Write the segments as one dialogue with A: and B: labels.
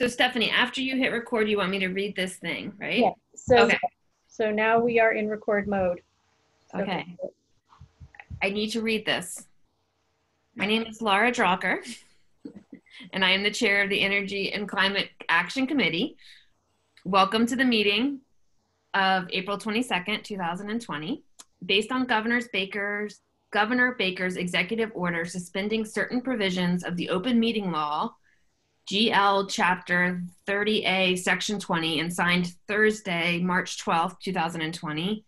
A: So Stephanie, after you hit record, you want me to read this thing, right?
B: Yeah. So,
A: Okay.
B: so now we are in record mode. So-
A: Okay. I need to read this. My name is Laura Draucker, and I am the chair of the Energy and Climate Action Committee. Welcome to the meeting of April 22nd, 2020. Based on Governor's Baker's Governor Baker's executive order suspending certain provisions of the open meeting law, GL Chapter 30A, Section 20, and signed Thursday, March 12th, 2020.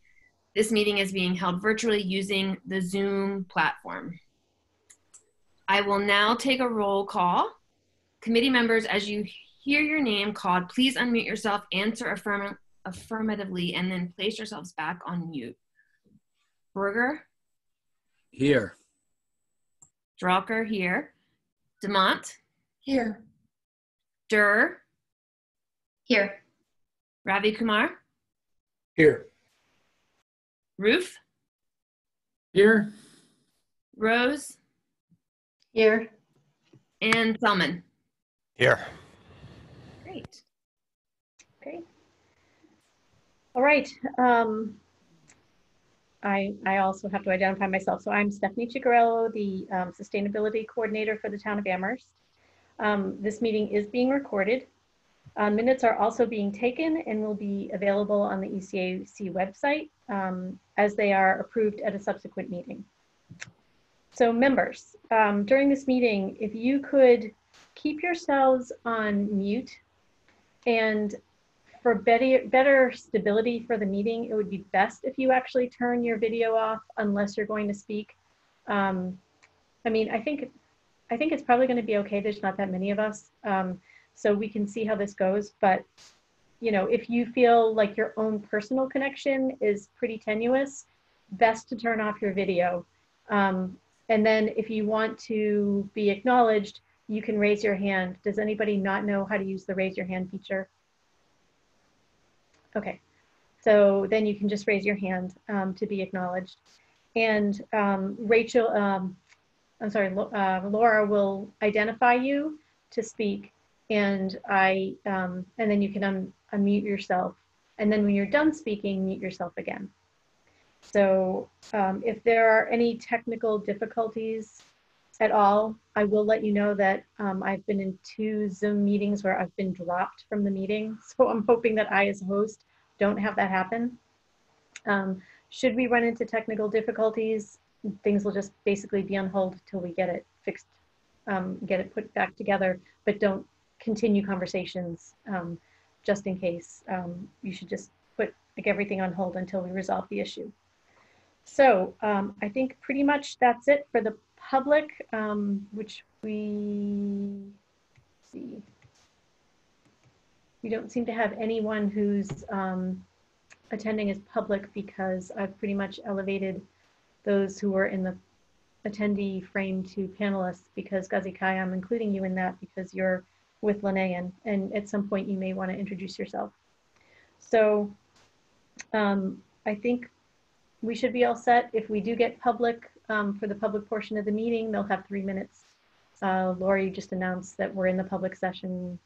A: This meeting is being held virtually using the Zoom platform. I will now take a roll call. Committee members, as you hear your name called, please unmute yourself, answer affirm- affirmatively, and then place yourselves back on mute. Breger,
C: Here.
A: Draucker here. Demont,
D: Here.
A: Durr,
D: Here.
A: Ravi Kumar,
C: Here.
A: Roof,
C: Here.
A: Rose,
D: Here.
A: and Selman.
E: Here.
A: Great.
B: Okay. All right. Um, I, I also have to identify myself. So I'm Stephanie Ciccarello, the um, Sustainability Coordinator for the Town of Amherst. Um, this meeting is being recorded. Uh, minutes are also being taken and will be available on the ECAC website um, as they are approved at a subsequent meeting. So members, um, during this meeting, if you could keep yourselves on mute and for better, better stability for the meeting, it would be best if you actually turn your video off unless you're going to speak. Um, I mean, I think, I think it's probably going to be okay. There's not that many of us. Um, so we can see how this goes. But, you know, if you feel like your own personal connection is pretty tenuous, best to turn off your video. Um, and then if you want to be acknowledged, you can raise your hand. Does anybody not know how to use the raise your hand feature? Okay, so then you can just raise your hand um, to be acknowledged. And um, Rachel, um, I'm sorry, uh, Laura will identify you to speak and I, um, and then you can un unmute yourself. And then when you're done speaking, mute yourself again. So um, if there are any technical difficulties at all, I will let you know that um, I've been in two Zoom meetings where I've been dropped from the meeting. So I'm hoping that I, as a host, don't have that happen. Um, should we run into technical difficulties, things will just basically be on hold till we get it fixed, um, get it put back together, but don't continue conversations um, just in case. Um, you should just put like everything on hold until we resolve the issue. So um, I think pretty much that's it for the public, um, which we see. We don't seem to have anyone who's um, attending as public because I've pretty much elevated those who were in the attendee frame to panelists because Gazi Kai, I'm including you in that because you're with Linnean and at some point you may want to introduce yourself. So um, I think we should be all set. If we do get public um, for the public portion of the meeting, they'll have three minutes. Uh, Lori just announced that we're in the public session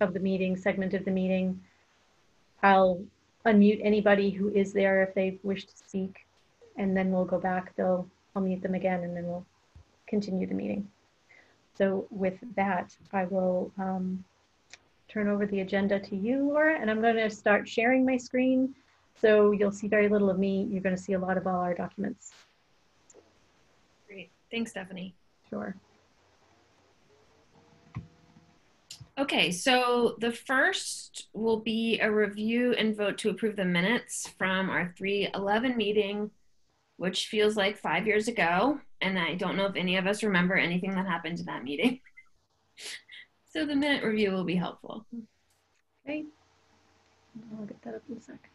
B: of the meeting, segment of the meeting. I'll unmute anybody who is there if they wish to speak, and then we'll go back. They'll, I'll mute them again, and then we'll continue the meeting. So with that, I will um, turn over the agenda to you, Laura, and I'm going to start sharing my screen. So you'll see very little of me. You're going to see a lot of all our documents.
A: Great. Thanks, Stephanie.
B: Sure.
A: Okay, so the first will be a review and vote to approve the minutes from our 311 meeting, which feels like five years ago. And I don't know if any of us remember anything that happened in that meeting. So the minute review will be helpful.
B: Okay. I'll get that up in a sec.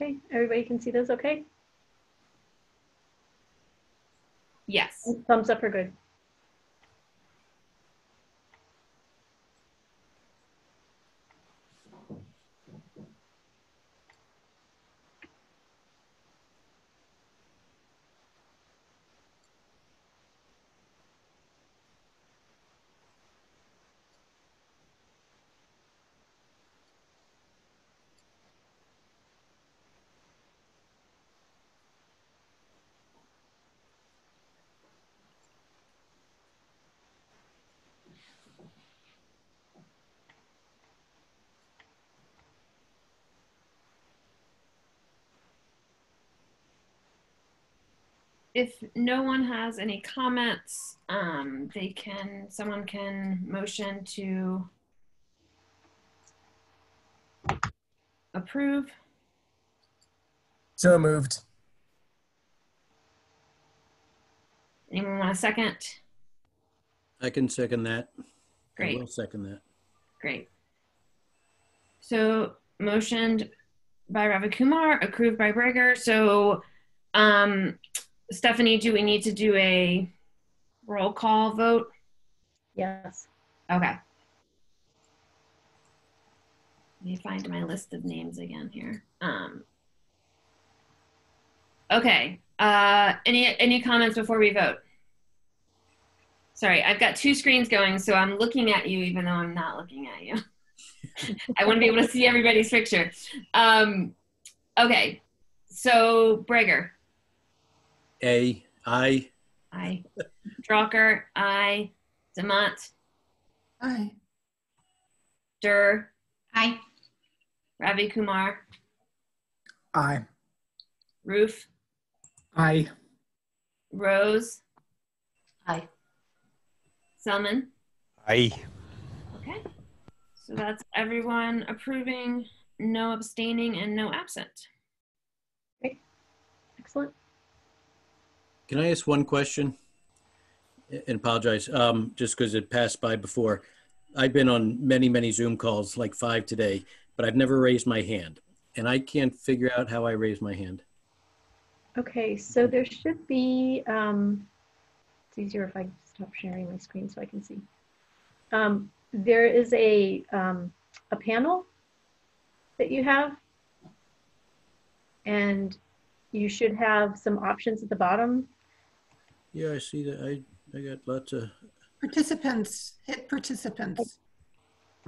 B: Okay, everybody can see those okay?
A: Yes.
B: Thumbs up are good.
A: If no one has any comments, um, they can, someone can motion to approve.
E: So moved.
A: Anyone want a second?
C: I can second that. I
A: Great.
C: will second that.
A: Great. So motioned by Ravi Kumar, approved by Breger. So, um, Stephanie, do we need to do a roll call vote?
B: Yes.
A: Okay. Let me find my list of names again here. Um, okay. Uh, any any comments before we vote? Sorry, I've got two screens going, so I'm looking at you even though I'm not looking at you. I want to be able to see everybody's picture. Um, okay. So Breger,
C: A, I,
A: I, Draucker, I, Demont,
D: Aye.
A: Dur,
D: Aye.
A: Ravi Kumar,
E: Aye.
A: Roof,
E: Aye.
A: Rose,
D: Aye.
A: Selman.
F: Aye.
A: Okay. So that's everyone approving, no abstaining, and no absent.
B: Great Excellent.
C: Can I ask one question? And apologize, um, just because it passed by before. I've been on many, many Zoom calls, like five today, but I've never raised my hand. And I can't figure out how I raise my hand.
B: Okay, so there should be, um, it's easier if I stop sharing my screen so I can see. Um, there is a, um, a panel that you have. And you should have some options at the bottom.
C: Yeah, I see that. I, I got lots of,
G: Participants, hit participants.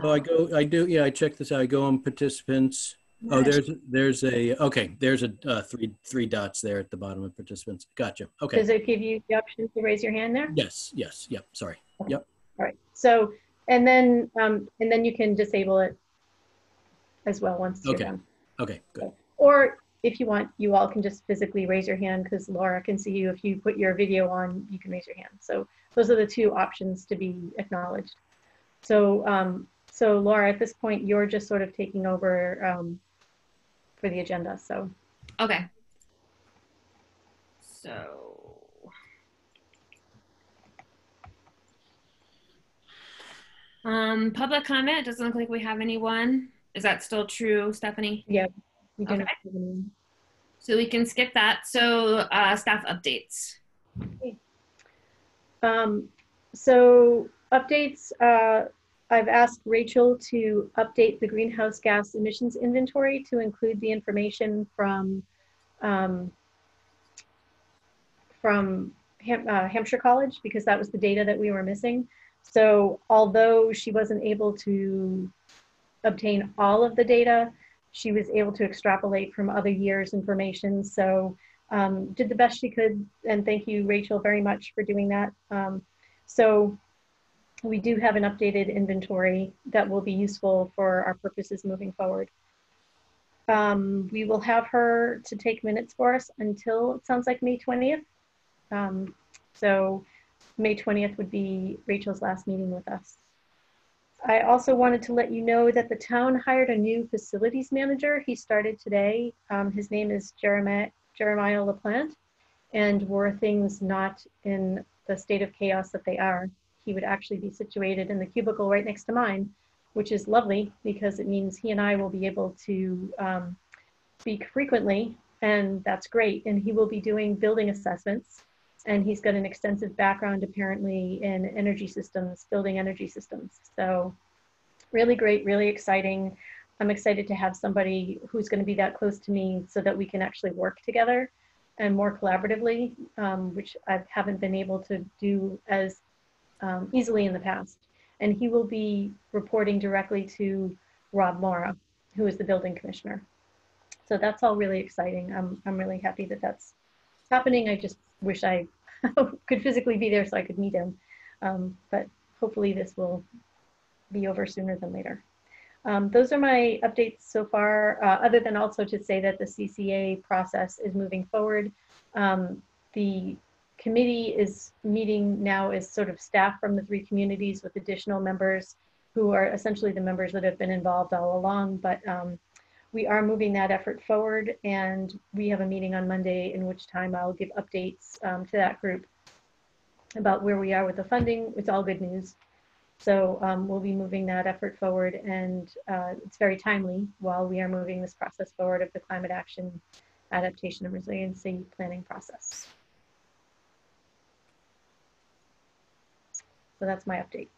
C: oh, I go, I do, yeah, I check this out. I go on participants. Oh, there's, there's a, okay, there's a, uh, three, three dots there at the bottom of participants. Gotcha. Okay.
B: Does it give you the option to raise your hand there?
C: Yes, yes, yep, sorry. Yep.
B: All right, so, and then, um, and then you can disable it as well once you're
C: Okay.
B: done.
C: Okay, good.
B: Or if you want, you all can just physically raise your hand because Laura can see you. If you put your video on, you can raise your hand. So those are the two options to be acknowledged. So, um, so Laura, at this point, you're just sort of taking over um, for the agenda. So,
A: Okay. So. Um, public comment, doesn't look like we have anyone. Is that still true, Stephanie?
B: yeah, we don't
A: Okay. So we can skip that. So, uh, staff updates.
B: Um, so updates, uh, I've asked Rachel to update the greenhouse gas emissions inventory to include the information from, um, from Ham- uh, Hampshire College, because that was the data that we were missing. So although she wasn't able to obtain all of the data, she was able to extrapolate from other years' information. So um, did the best she could, and thank you, Rachel, very much for doing that. Um, so we do have an updated inventory that will be useful for our purposes moving forward. Um, we will have her to take minutes for us until it sounds like May 20th. Um, so May 20th would be Rachel's last meeting with us. I also wanted to let you know that the town hired a new facilities manager. He started today. Um, his name is Jeremiah, Jeremiah LaPlante. And were things not in the state of chaos that they are, he would actually be situated in the cubicle right next to mine, which is lovely because it means he and I will be able to um, speak frequently, and that's great. And he will be doing building assessments and he's got an extensive background apparently in energy systems, building energy systems. So really great, really exciting. I'm excited to have somebody who's going to be that close to me so that we can actually work together and more collaboratively, um, which I haven't been able to do as um, easily in the past. And he will be reporting directly to Rob Morra, who is the building commissioner. So that's all really exciting. I'm, I'm really happy that that's happening. I just wish I could physically be there so I could meet him. Um, but hopefully this will be over sooner than later. Um, those are my updates so far, uh, other than also to say that the CCA process is moving forward. Um, the committee is meeting now as sort of staff from the three communities with additional members who are essentially the members that have been involved all along. But um, we are moving that effort forward and we have a meeting on Monday in which time I'll give updates um, to that group about where we are with the funding. It's all good news. So um, we'll be moving that effort forward and uh, it's very timely while we are moving this process forward of the climate action adaptation and resiliency planning process. So that's my update.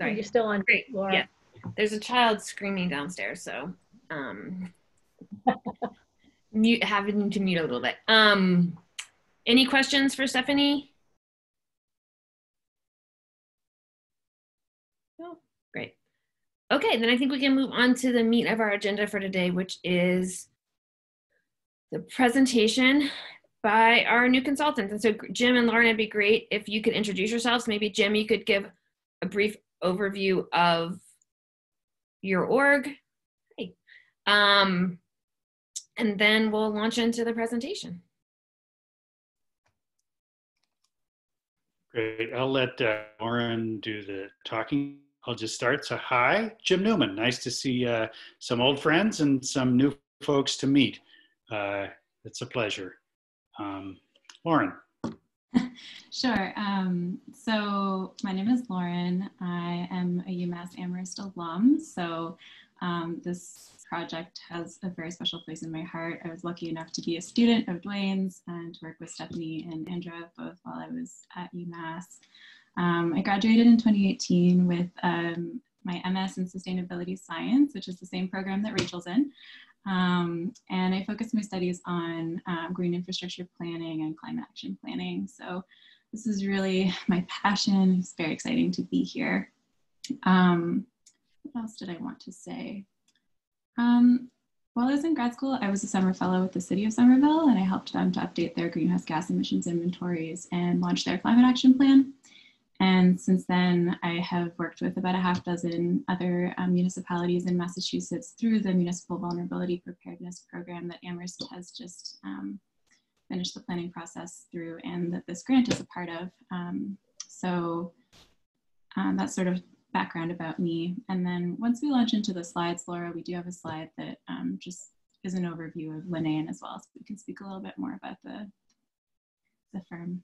A: Sorry.
B: You're still on,
A: Great.
B: Laura.
A: Yeah. There's a child screaming downstairs, so um, mute having to mute a little bit. Um, any questions for Stephanie? No, great. Okay, then I think we can move on to the meat of our agenda for today, which is the presentation by our new consultants. And so Jim and Lauren, it'd be great if you could introduce yourselves. Maybe Jim, you could give a brief overview of your org. Hey. Um, and then we'll launch into the presentation.
F: Great. I'll let uh, Lauren do the talking. I'll just start. So, hi, Jim Newman. Nice to see uh, some old friends and some new folks to meet. Uh, it's a pleasure. Um, Lauren.
H: Sure. Um, so my name is Lauren. I am a UMass Amherst alum. So um, this project has a very special place in my heart. I was lucky enough to be a student of Dwayne's and to work with Stephanie and Andrea both while I was at UMass. Um, I graduated in 2018 with um, my MS in Sustainability Science, which is the same program that Rachel's in. Um, and I focus my studies on um, green infrastructure planning and climate action planning. So this is really my passion. It's very exciting to be here. Um, what else did I want to say? Um, while I was in grad school, I was a summer fellow with the city of Somerville, and I helped them to update their greenhouse gas emissions inventories and launch their climate action plan. And since then, I have worked with about a half dozen other um, municipalities in Massachusetts through the Municipal Vulnerability Preparedness Program that Amherst has just um, finished the planning process through and that this grant is a part of. Um, so um, that's sort of background about me. And then once we launch into the slides, Laura, we do have a slide that um, just is an overview of Linnean as well, so we can speak a little bit more about the, the firm.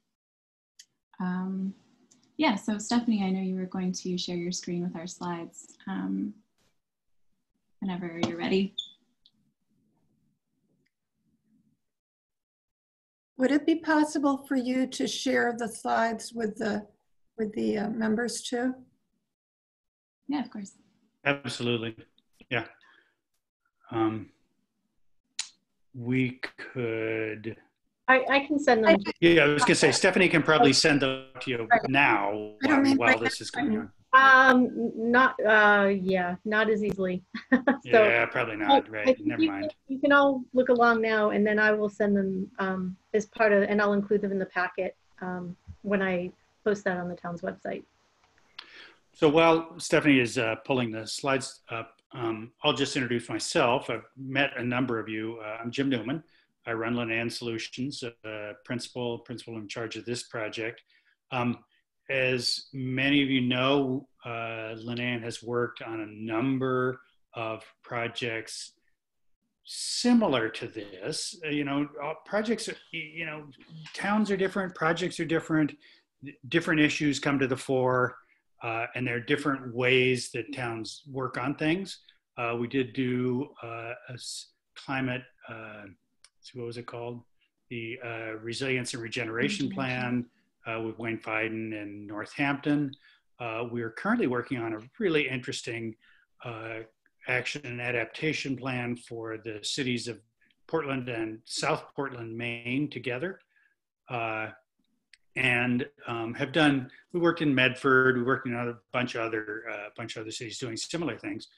H: Yeah, so Stephanie, I know you were going to share your screen with our slides um, whenever you're ready.
G: Would it be possible for you to share the slides with the, with the uh, members too?
H: Yeah, of course.
F: Absolutely. Yeah. Um, we could.
B: I, I can send them.
F: Yeah, I was going to say Stephanie can probably send them to you
G: Right.
F: now
G: I don't
F: while,
G: mean
F: while
G: right
F: this is going on.
B: Um, not, uh, yeah, not as easily. So
F: Yeah, probably
B: I-
F: not.
B: I
F: Right.
B: think
F: Never
B: you can-
F: mind.
B: You can all look along now and then I will send them, um, as part of, and I'll include them in the packet, um, when I post that on the town's website.
F: So while Stephanie is uh, pulling the slides up, um, I'll just introduce myself. I've met a number of you. Uh, I'm Jim Newman. I run Linnean Solutions, uh, principal, principal in charge of this project. Um, as many of you know, uh, Linnean has worked on a number of projects similar to this. Uh, you know, projects, are, you know, towns are different, projects are different, different issues come to the fore. Uh, and there are different ways that towns work on things. Uh, we did do uh, a climate, uh, what was it called? The uh, Resilience and Regeneration Plan uh, with Wayne Feiden in Northampton. Uh, we are currently working on a really interesting uh, action and adaptation plan for the cities of Portland and South Portland, Maine together. Uh, and um, have done, we worked in Medford, we worked in a bunch of other, uh, bunch of other cities doing similar things.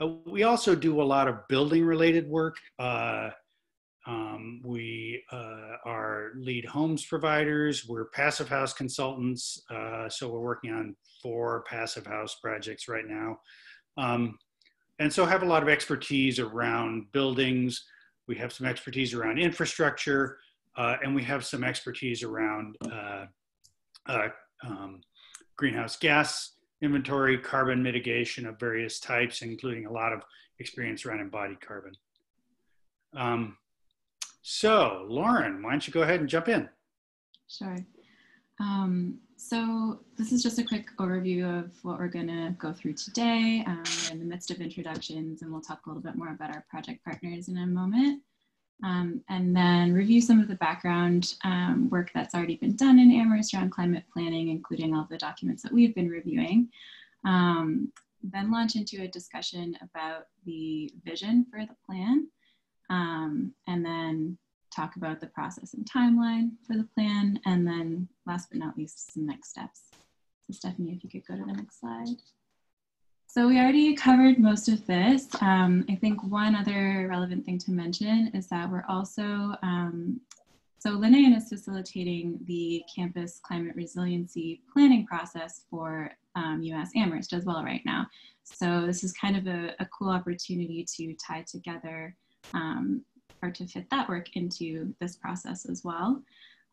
F: Uh, we also do a lot of building related work. Um, we uh, are LEED homes providers. We're passive house consultants. Uh, so we're working on four passive house projects right now. Um, and so have a lot of expertise around buildings. We have some expertise around infrastructure, uh, and we have some expertise around uh, uh, um, greenhouse gas inventory, carbon mitigation of various types, including a lot of experience around embodied carbon. Um, so, Lauren, why don't you go ahead and jump in?
H: Sure. Um, so this is just a quick overview of what we're going to go through today. Um, we're in the midst of introductions and we'll talk a little bit more about our project partners in a moment. Um, and then review some of the background um, work that's already been done in Amherst around climate planning, including all the documents that we've been reviewing. Um, then launch into a discussion about the vision for the plan. Um, and then talk about the process and timeline for the plan, and then last but not least, some next steps. So Stephanie, if you could go to the next slide. So we already covered most of this. Um, I think one other relevant thing to mention is that we're also, um, so Linnean is facilitating the campus climate resiliency planning process for um, UMass Amherst as well right now. So this is kind of a, a cool opportunity to tie together um, or to fit that work into this process as well,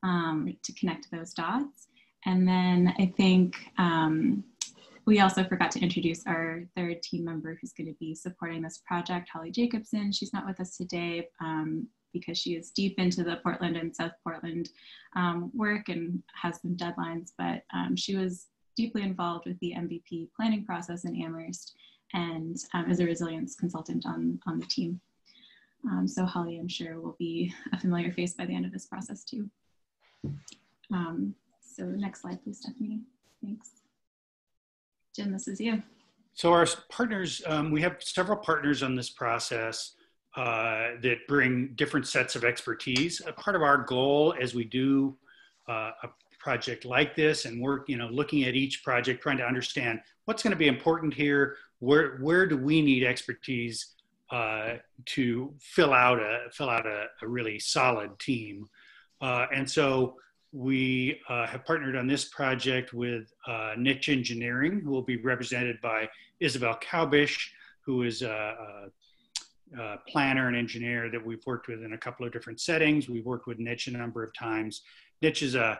H: um, to connect those dots. And then I think um, we also forgot to introduce our third team member who's going to be supporting this project, Holly Jacobson. She's not with us today um, because she is deep into the Portland and South Portland um, work and has some deadlines, but um, she was deeply involved with the MVP planning process in Amherst and um, is a resilience consultant on, on the team. Um, so Holly, I'm sure, will be a familiar face by the end of this process too. Um, so next slide, please, Stephanie. Thanks. Jim, this is you.
F: So our partners, um, we have several partners on this process uh, that bring different sets of expertise. A part of our goal as we do uh, a project like this and work, you know, looking at each project, trying to understand what's going to be important here, where, where do we need expertise uh, to fill out a, fill out a, a really solid team. Uh, and so we uh, have partnered on this project with uh, Nitsch Engineering, who will be represented by Isabel Kaubish, who is a, a, a, planner and engineer that we've worked with in a couple of different settings. We've worked with Nitsch a number of times. Nitsch is a,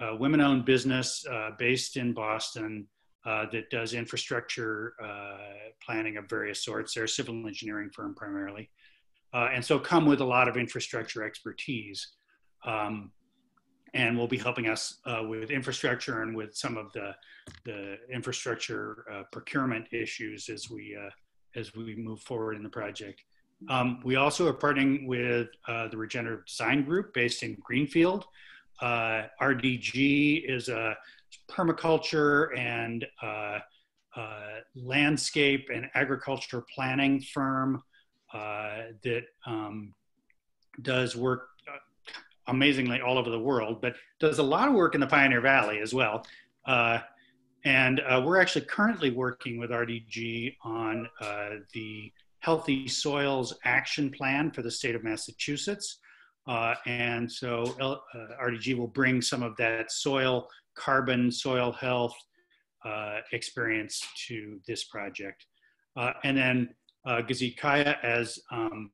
F: a women-owned business uh, based in Boston uh, that does infrastructure uh, planning of various sorts. They're a civil engineering firm primarily. Uh, and so come with a lot of infrastructure expertise. Um, and will be helping us uh, with infrastructure and with some of the the infrastructure uh, procurement issues as we as we move forward in the project. Um, we also are partnering with the Regenerative Design Group based in Greenfield. RDG is a permaculture and uh, landscape and agriculture planning firm that um, does work amazingly all over the world, but does a lot of work in the Pioneer Valley as well. Uh, and uh, we're actually currently working with RDG on uh, the Healthy Soils Action Plan for the state of Massachusetts. Uh, and so uh, RDG will bring some of that soil carbon, soil health uh, experience to this project. and then uh, Gazit-Kaya, as um,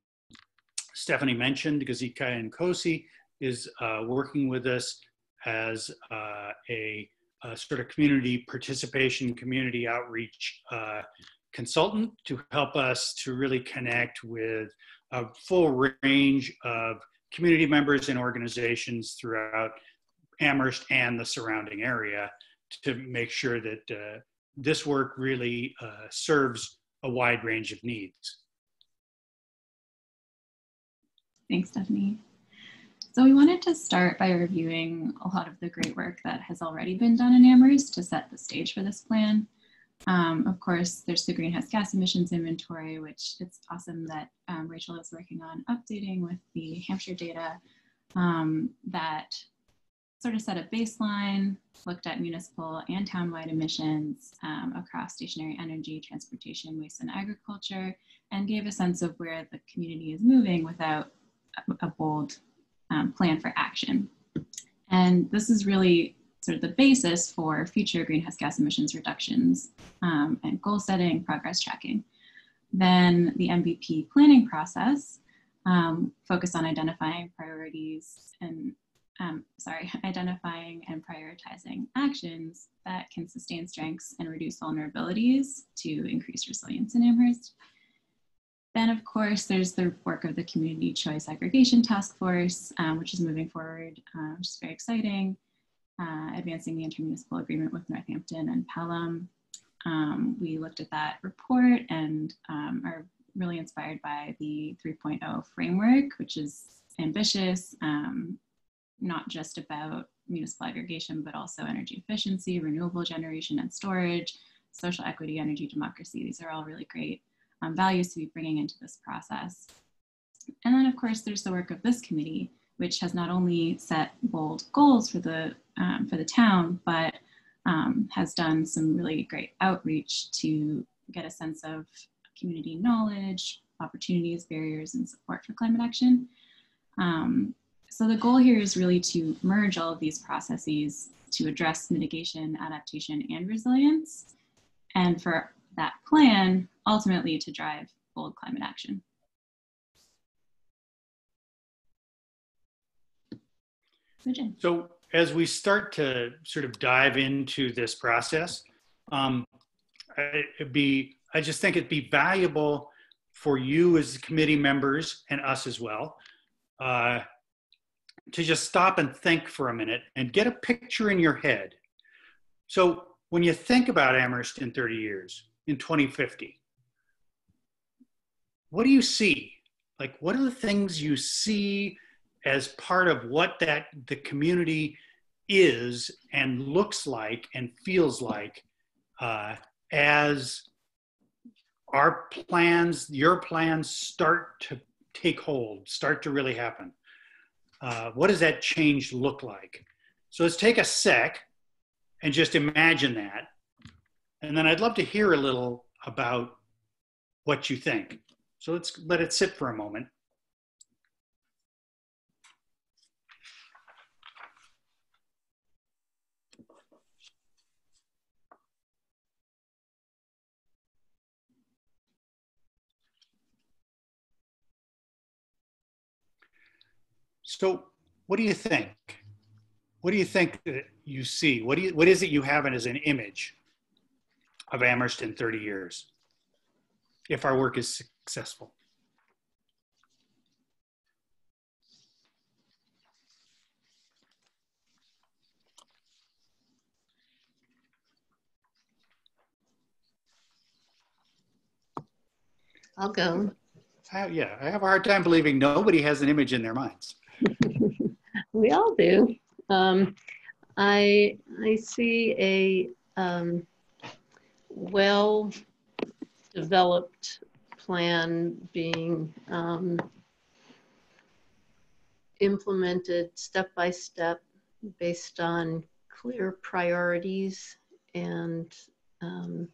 F: Stephanie mentioned, Gazit-Kaya and Kosi is uh, working with us as uh, a, a, sort of community participation, community outreach uh, consultant to help us to really connect with a full range of community members and organizations throughout Amherst and the surrounding area to make sure that uh, this work really uh, serves a wide range of needs.
H: Thanks, Stephanie. So we wanted to start by reviewing a lot of the great work that has already been done in Amherst to set the stage for this plan. Um, of course, there's the greenhouse gas emissions inventory, which it's awesome that um, Rachel is working on updating with the Hampshire data um, that sort of set a baseline, looked at municipal and townwide emissions um, across stationary energy, transportation, waste, and agriculture, and gave a sense of where the community is moving without a, bold um, plan for action. And this is really sort of the basis for future greenhouse gas emissions reductions um, and goal setting, progress tracking. Then the MVP planning process um, focused on identifying priorities and um, sorry, identifying and prioritizing actions that can sustain strengths and reduce vulnerabilities to increase resilience in Amherst. Then, of course, there's the work of the Community Choice Aggregation Task Force, um, which is moving forward, uh, which is very exciting, uh, advancing the intermunicipal agreement with Northampton and Pelham. Um, we looked at that report and um, are really inspired by the 3.0 framework, which is ambitious, um, not just about municipal aggregation, but also energy efficiency, renewable generation and storage, social equity, energy democracy. These are all really great um, values to be bringing into this process. And then of course, there's the work of this committee, which has not only set bold goals for the, um, for the town, but um, has done some really great outreach to get a sense of community knowledge, opportunities, barriers, and support for climate action. Um, so the goal here is really to merge all of these processes to address mitigation, adaptation, and resilience. And for that plan, ultimately to drive bold climate action.
F: So as we start to sort of dive into this process, um, it'd be, I just think it'd be valuable for you as committee members and us as well uh, to just stop and think for a minute and get a picture in your head. So when you think about Amherst in 30 years, in 2050, what do you see? Like, what are the things you see as part of what that the community is and looks like and feels like uh, as our plans, your plans start to take hold, start to really happen? Uh, what does that change look like? So let's take a sec and just imagine that. And then I'd love to hear a little about what you think. So let's let it sit for a moment. So what do you think? What do you think that you see? What, do you, what is it you have in as an image of Amherst in 30 years if our work is successful?
D: I'll go.
F: I, yeah, I have a hard time believing nobody has an image in their minds.
D: we all do. Um, I I see a um, well developed plan being um, implemented step by step based on clear priorities and um,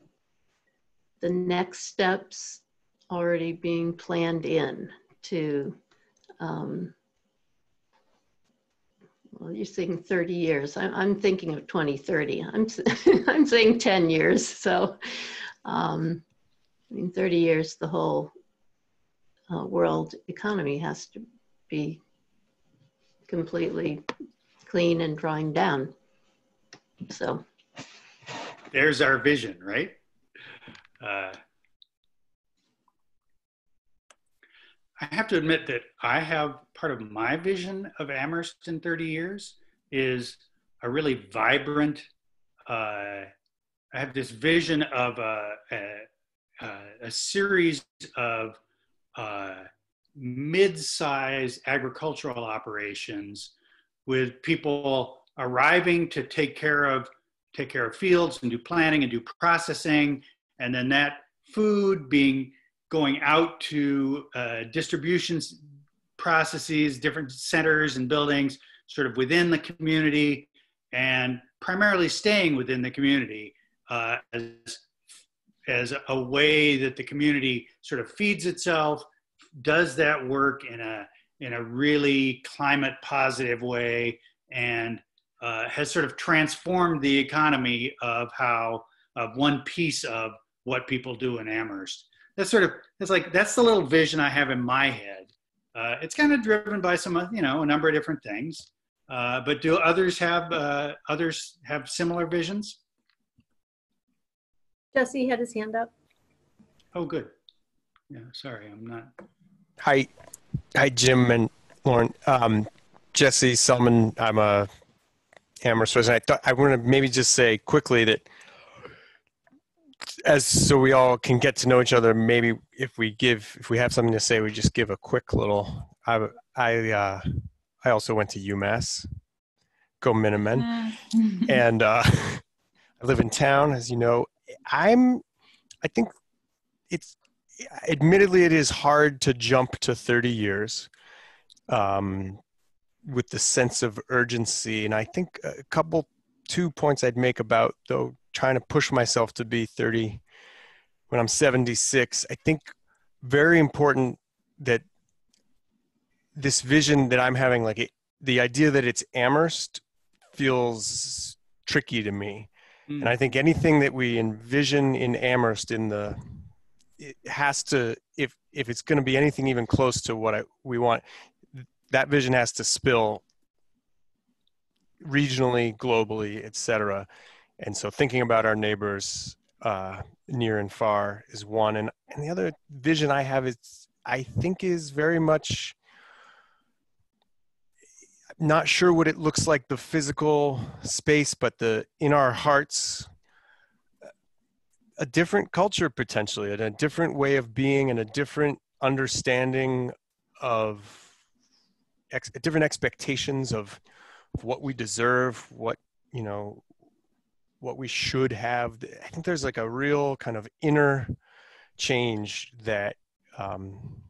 D: the next steps already being planned in to um, well, you're saying 30 years. I'm, I'm thinking of 2030. I'm, I'm saying 10 years. So, um, I mean, 30 years, the whole uh, world economy has to be completely clean and drawing down. So,
F: there's our vision, right? Uh, I have to admit that I have part of my vision of Amherst in 30 years is a really vibrant. Uh, I have this vision of a, a, a series of uh, mid-sized agricultural operations with people arriving to take care of take care of fields and do planting and do processing and then that food being going out to uh, distribution processes different centers and buildings sort of within the community and primarily staying within the community uh, as, as a way that the community sort of feeds itself does that work in a in a really climate positive way and uh, has sort of transformed the economy of how of one piece of what people do in Amherst. That's sort of it's like that's the little vision I have in my head. Uh, it's kind of driven by some you know a number of different things. Uh, but do others have uh, others have similar visions?
B: Jesse had his hand up.
F: Oh, good. Yeah, sorry, I'm not.
I: Hi, hi, Jim and Lauren. Um, Jesse Selman. I'm a hammer Amherst resident. I thought I want to maybe just say quickly that as so we all can get to know each other. Maybe if we give, if we have something to say, we just give a quick little. I I uh, I also went to UMass. Go Minutemen, and uh, I live in town, as you know. I'm. I think it's admittedly it is hard to jump to 30 years um, with the sense of urgency and i think a couple two points i'd make about though trying to push myself to be 30 when i'm 76 i think very important that this vision that i'm having like it, the idea that it's amherst feels tricky to me mm. and i think anything that we envision in amherst in the it has to if if it's going to be anything even close to what I, we want that vision has to spill regionally globally etc and so thinking about our neighbors uh, near and far is one. And, and the other vision i have is i think is very much not sure what it looks like the physical space but the in our hearts a different culture potentially and a different way of being and a different understanding of ex- different expectations of, of what we deserve what you know what we should have i think there's like a real kind of inner change that um,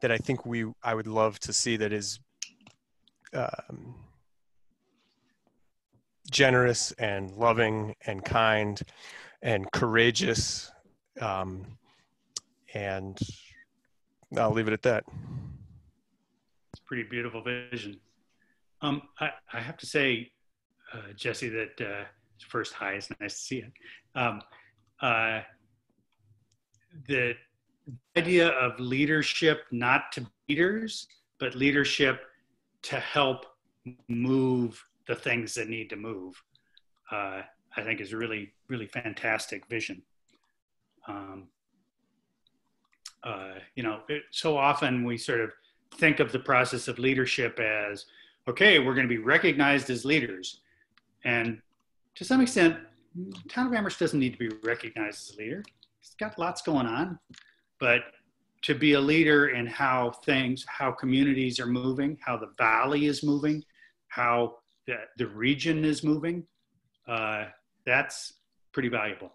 I: that i think we i would love to see that is um, generous and loving and kind and courageous. Um, and I'll leave it at that.
F: It's pretty beautiful vision. Um, I, I, have to say, uh, Jesse, that uh, first, hi, it's nice to see you. Um, uh, the idea of leadership, not to leaders, but leadership to help move the things that need to move. Uh, I think is really, really fantastic vision. Um, uh, you know, it, so often we sort of think of the process of leadership as, okay, we're going to be recognized as leaders. And to some extent, town of Amherst doesn't need to be recognized as a leader. It's got lots going on, but to be a leader in how things, how communities are moving, how the valley is moving, how the, the region is moving, uh, that's pretty valuable.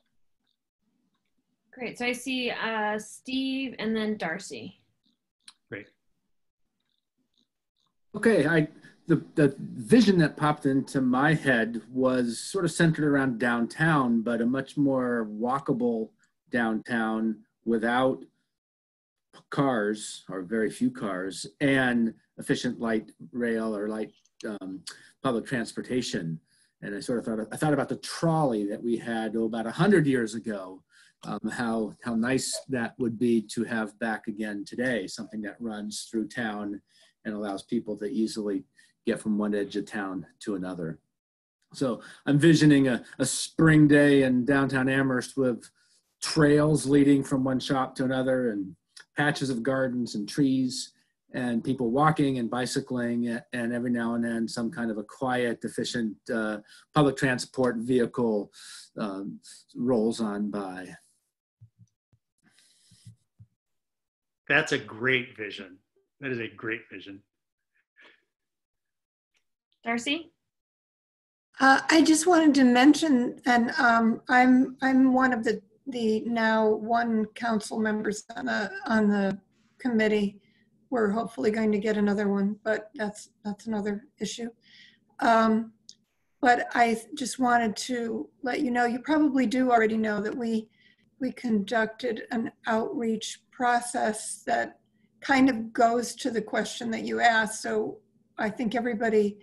A: Great. So I see uh, Steve and then Darcy.
F: Great.
J: Okay, I the the vision that popped into my head was sort of centered around downtown, but a much more walkable downtown without cars or very few cars and efficient light rail or light um, public transportation and I sort of thought I thought about the trolley that we had oh, about hundred years ago. Um, how how nice that would be to have back again today, something that runs through town and allows people to easily get from one edge of town to another. So I'm visioning a, a spring day in downtown Amherst with trails leading from one shop to another and patches of gardens and trees and people walking and bicycling, and every now and then some kind of a quiet, efficient uh, public transport vehicle um, rolls on by.
F: That's a great vision. That is a great vision.
A: Darcy?
G: Uh, I just wanted to mention, and um, I'm I'm one of the the now one council members on the on the committee. We're hopefully going to get another one, but that's that's another issue. Um, but I just wanted to let you know. You probably do already know that we we conducted an outreach process that kind of goes to the question that you asked. So I think everybody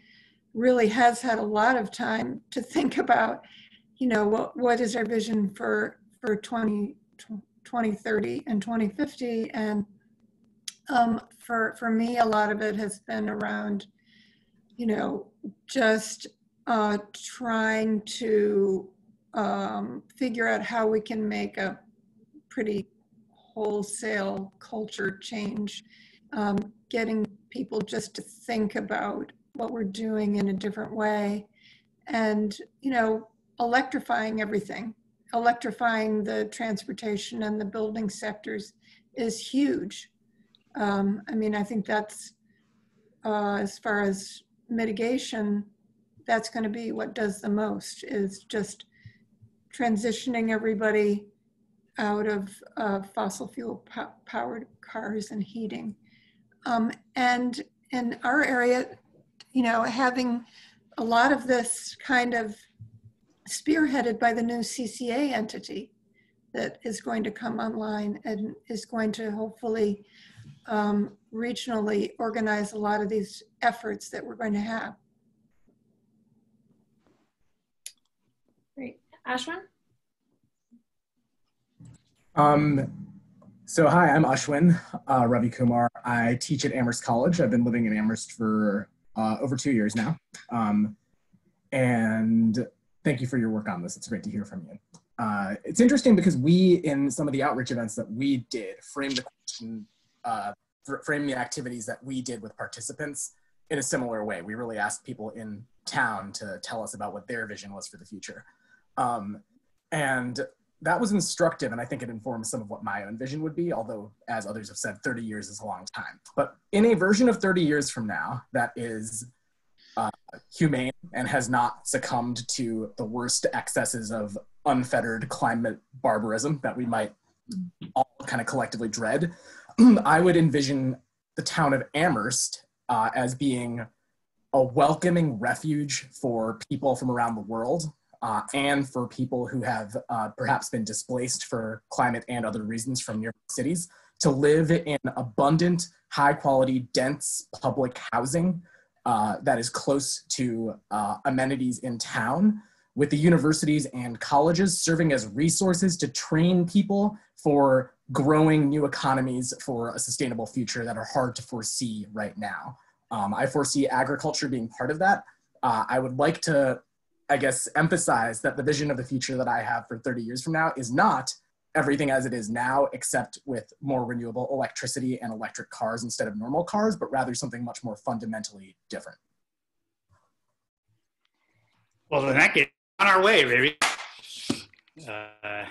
G: really has had a lot of time to think about, you know, what, what is our vision for, for 20, 2030 and 2050. And um, for, for me, a lot of it has been around, you know, just uh, trying to um, figure out how we can make a pretty wholesale culture change, um, getting people just to think about what we're doing in a different way. And you know electrifying everything electrifying the transportation and the building sectors is huge. Um, i mean i think that's uh, as far as mitigation that's going to be what does the most is just transitioning everybody out of uh, fossil fuel po- powered cars and heating. Um, and in our area you know, having a lot of this kind of spearheaded by the new CCA entity that is going to come online and is going to hopefully um, regionally organize a lot of these efforts that we're going to have.
A: Great. Ashwin?
E: Um, so hi, I'm Ashwin uh, Ravikumar. I teach at Amherst College. I've been living in Amherst for uh, over two years now. Um, and thank you for your work on this. It's great to hear from you. Uh, it's interesting because we, in some of the outreach events that we did, framed the question, uh, frame the activities that we did with participants in a similar way. We really asked people in town to tell us about what their vision was for the future. Um, and that was instructive and i think it informs some of what my own vision would be although as others have said 30 years is a long time. But in a version of 30 years from now that is uh, humane and has not succumbed to the worst excesses of unfettered climate barbarism that we might all kind of collectively dread i would envision the town of amherst uh, as being a welcoming refuge for people from around the world uh, and for people who have uh, perhaps been displaced for climate and other reasons from nearby cities to live in abundant, high quality, dense public housing uh, that is close to uh, amenities in town, with the universities and colleges serving as resources to train people for growing new economies for a sustainable future that are hard to foresee right now. Um, I foresee agriculture being part of that. Uh, I would like to I guess, emphasize that the vision of the future that I have for 30 years from now is not everything as it is now, except with more renewable electricity and electric cars instead of normal cars, but rather something much more fundamentally different.
F: Well, then that gets on our way, baby. Uh,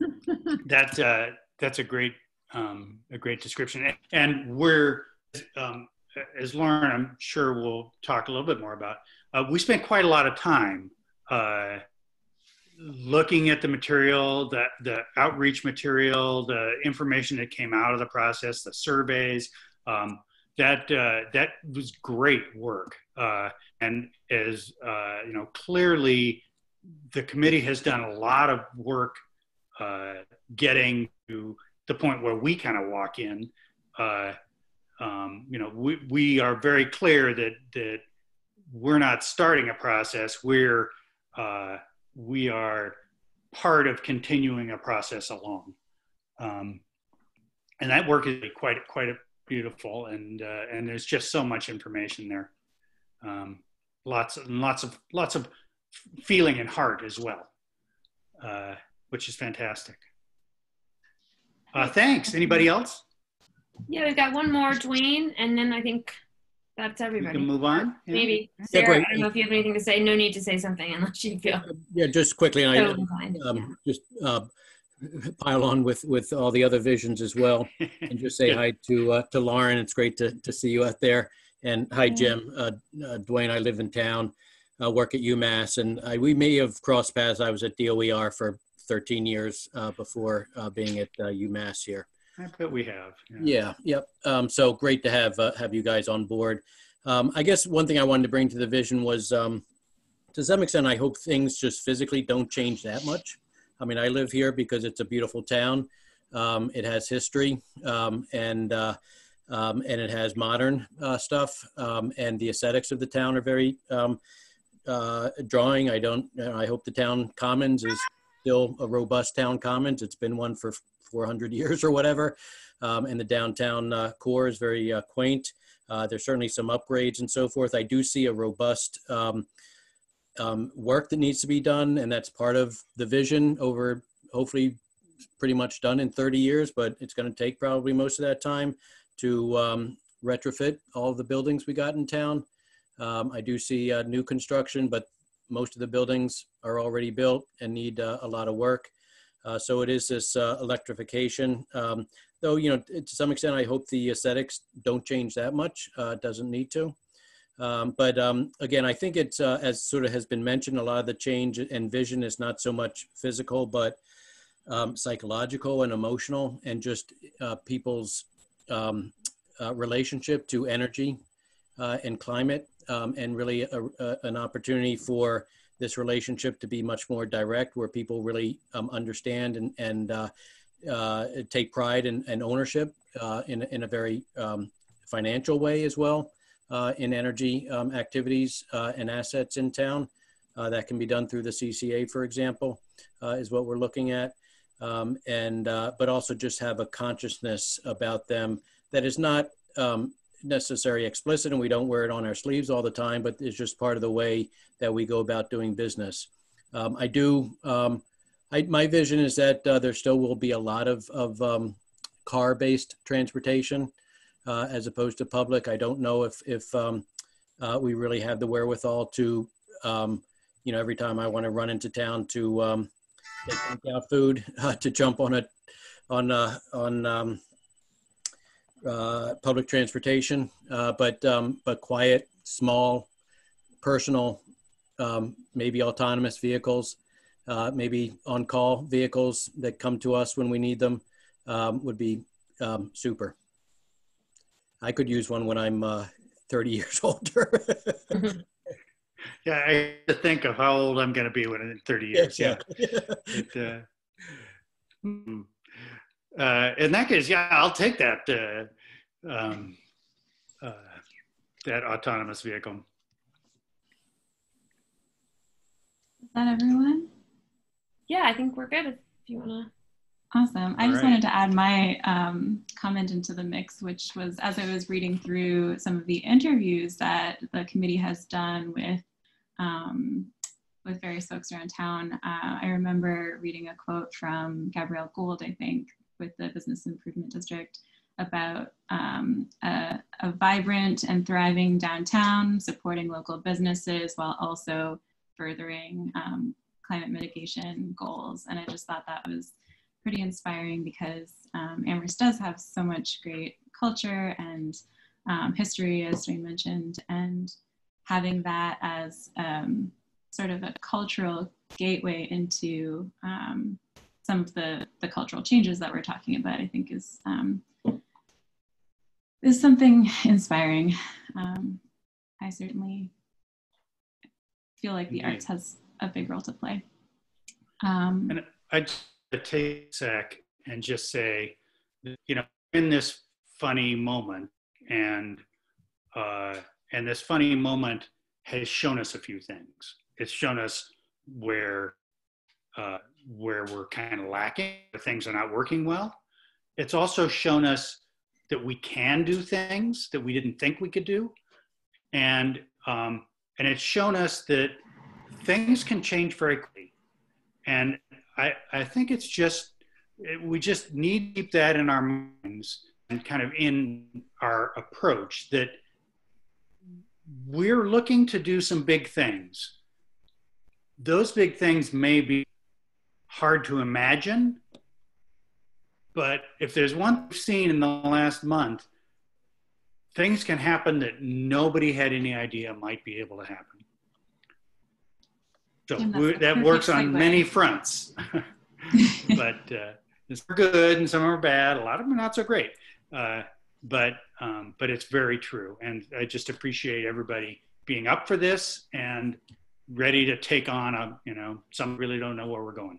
F: that uh, that's a great um, a great description, and we're um, as Lauren, I'm sure we'll talk a little bit more about uh, we spent quite a lot of time uh, looking at the material, the, the outreach material, the information that came out of the process, the surveys. Um, that uh, that was great work, uh, and as uh, you know, clearly the committee has done a lot of work uh, getting to the point where we kind of walk in. Um, you know, we, we are very clear that that we're not starting a process. We're uh, we are part of continuing a process along, um, and that work is quite quite beautiful. And uh, and there's just so much information there, um, lots and lots of lots of feeling and heart as well, uh, which is fantastic. Uh, thanks. Anybody else?
A: Yeah, we've got one more, Dwayne, and then I think that's everybody.
F: We can move on.
A: Yeah. Maybe Sarah. I don't know if you have anything to say. No need to say something unless you feel.
C: Yeah, just quickly. I, um, just uh, pile on with with all the other visions as well, and just say
F: Good.
C: hi to uh, to Lauren. It's great to to see you out there. And hi, Jim. Uh, uh, Dwayne, I live in town, uh, work at UMass, and I, we may have crossed paths. I was at DOER for 13 years uh, before uh, being at uh, UMass here.
F: I bet we have.
C: Yeah, yep. Um, so great to have uh, have you guys on board. Um, I guess one thing I wanted to bring to the vision was, um, to some extent, I hope things just physically don't change that much. I mean, I live here because it's a beautiful town. Um, it has history, um, and uh, um, and it has modern uh, stuff, and the aesthetics of the town are very uh, drawing. I don't. I hope the town commons is still a robust town commons. It's been one for 400 years or whatever. Um, and the downtown uh, core is very uh, quaint. Uh, there's certainly some upgrades and so forth. I do see a robust um, um, work that needs to be done, and that's part of the vision over hopefully pretty much done in 30 years, but it's going to take probably most of that time to um, retrofit all the buildings we got in town. Um, I do see uh, new construction, but most of the buildings are already built and need uh, a lot of work. Uh, so it is this uh, electrification. Um, though, you know, to some extent, I hope the aesthetics don't change that much. Uh, doesn't need to. Um, but um, again, I think it's, uh, as sort of has been mentioned, a lot of the change and vision is not so much physical, but um, psychological and emotional, and just uh, people's um, relationship to energy and climate, um, and really a, a, an opportunity for this relationship to be much more direct, where people really um, understand and, and uh, uh, take pride and, and ownership uh, in, in a very um, financial way as well uh, in energy um, activities uh, and assets in town. Uh, that can be done through the CCA, for example, is what we're looking at. Um, and but also just have a consciousness about them that is not um, necessarily explicit, and we don't wear it on our sleeves all the time, but it's just part of the way that we go about doing business. Um, I do. Um, I, my vision is that uh, there still will be a lot of, of um, car-based transportation uh, as opposed to public. I don't know if if um, uh, we really have the wherewithal to, um, you know, every time I want to run into town to um, take out food, uh, to jump on a on uh, on uh, public transportation, but but quiet, small, personal, um, maybe autonomous vehicles, uh, maybe on-call vehicles that come to us when we need them um, would be um, super. I could use one when I'm uh, 30 years older.
F: Yeah, I have to think of how old I'm going to be when in 30 years. Yeah. It, uh, hmm. uh, in that case, yeah, I'll take that uh, um, uh, that autonomous vehicle.
H: Is that everyone?
A: Yeah, I think we're good if you want to.
H: Awesome. I
F: All
H: just
F: right.
H: wanted to add my um, comment into the mix, which was as I was reading through some of the interviews that the committee has done with um, with various folks around town. Uh, I remember reading a quote from Gabrielle Gould, I think, with the Business Improvement District about um, a, a vibrant and thriving downtown, supporting local businesses while also furthering um, climate mitigation goals. And I just thought that was pretty inspiring because um, Amherst does have so much great culture and um, history, as we mentioned, and having that as um, sort of a cultural gateway into um, some of the, the cultural changes that we're talking about, I think is um, is something inspiring. Um, I certainly feel like the arts has a big role to play. Um,
F: And I just take a sec and just say, you know, in this funny moment, and uh, and this funny moment has shown us a few things. It's shown us where uh, where we're kind of lacking, where things are not working well. It's also shown us that we can do things that we didn't think we could do, and um, and it's shown us that things can change very quickly. And I, I think it's just, we just need to keep that in our minds and kind of in our approach that we're looking to do some big things. Those big things may be hard to imagine, but if there's one we've seen in the last month, things can happen that nobody had any idea might be able to happen. So we- that works on many fronts. but uh, some are good and some are bad. A lot of them are not so great. Uh, but um, but it's very true, and I just appreciate everybody being up for this and ready to take on a you know some really don't know where we're going.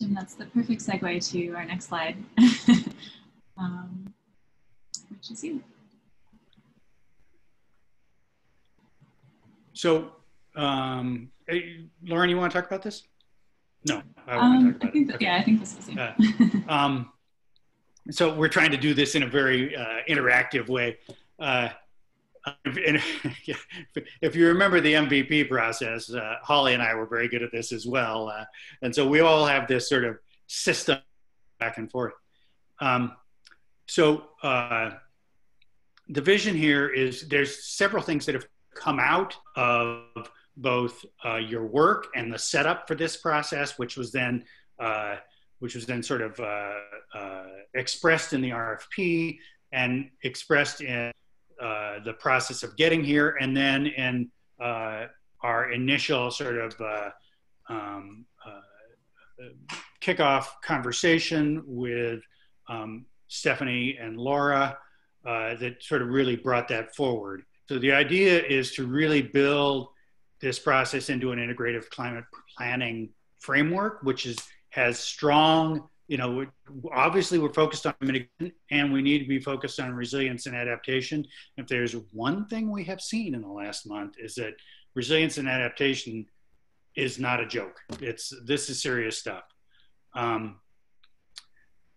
H: Jim, that's the perfect segue to our next slide, um, you.
F: So, um, eh, Lauren, you want to talk about this? No, I
H: Um, I
F: talk about
H: think that,
F: Okay.
H: yeah, I think this is.
F: Uh, Um, so we're trying to do this in a very uh, interactive way. Uh, and if you remember the MVP process, uh, Holly and I were very good at this as well. Uh, and so we all have this sort of system back and forth. Um, so uh, the vision here is there's several things that have come out of both uh, your work and the setup for this process, which was then uh, which was then sort of uh, uh, expressed in the RFP and expressed in uh, the process of getting here, and then in uh, our initial sort of um, kickoff conversation with um, Stephanie and Laura uh, that sort of really brought that forward. So the idea is to really build this process into an integrative climate planning framework, which is has strong, you know, obviously we're focused on mitigation and we need to be focused on resilience and adaptation. If there's one thing we have seen in the last month is that resilience and adaptation is not a joke. It's this is serious stuff. Um,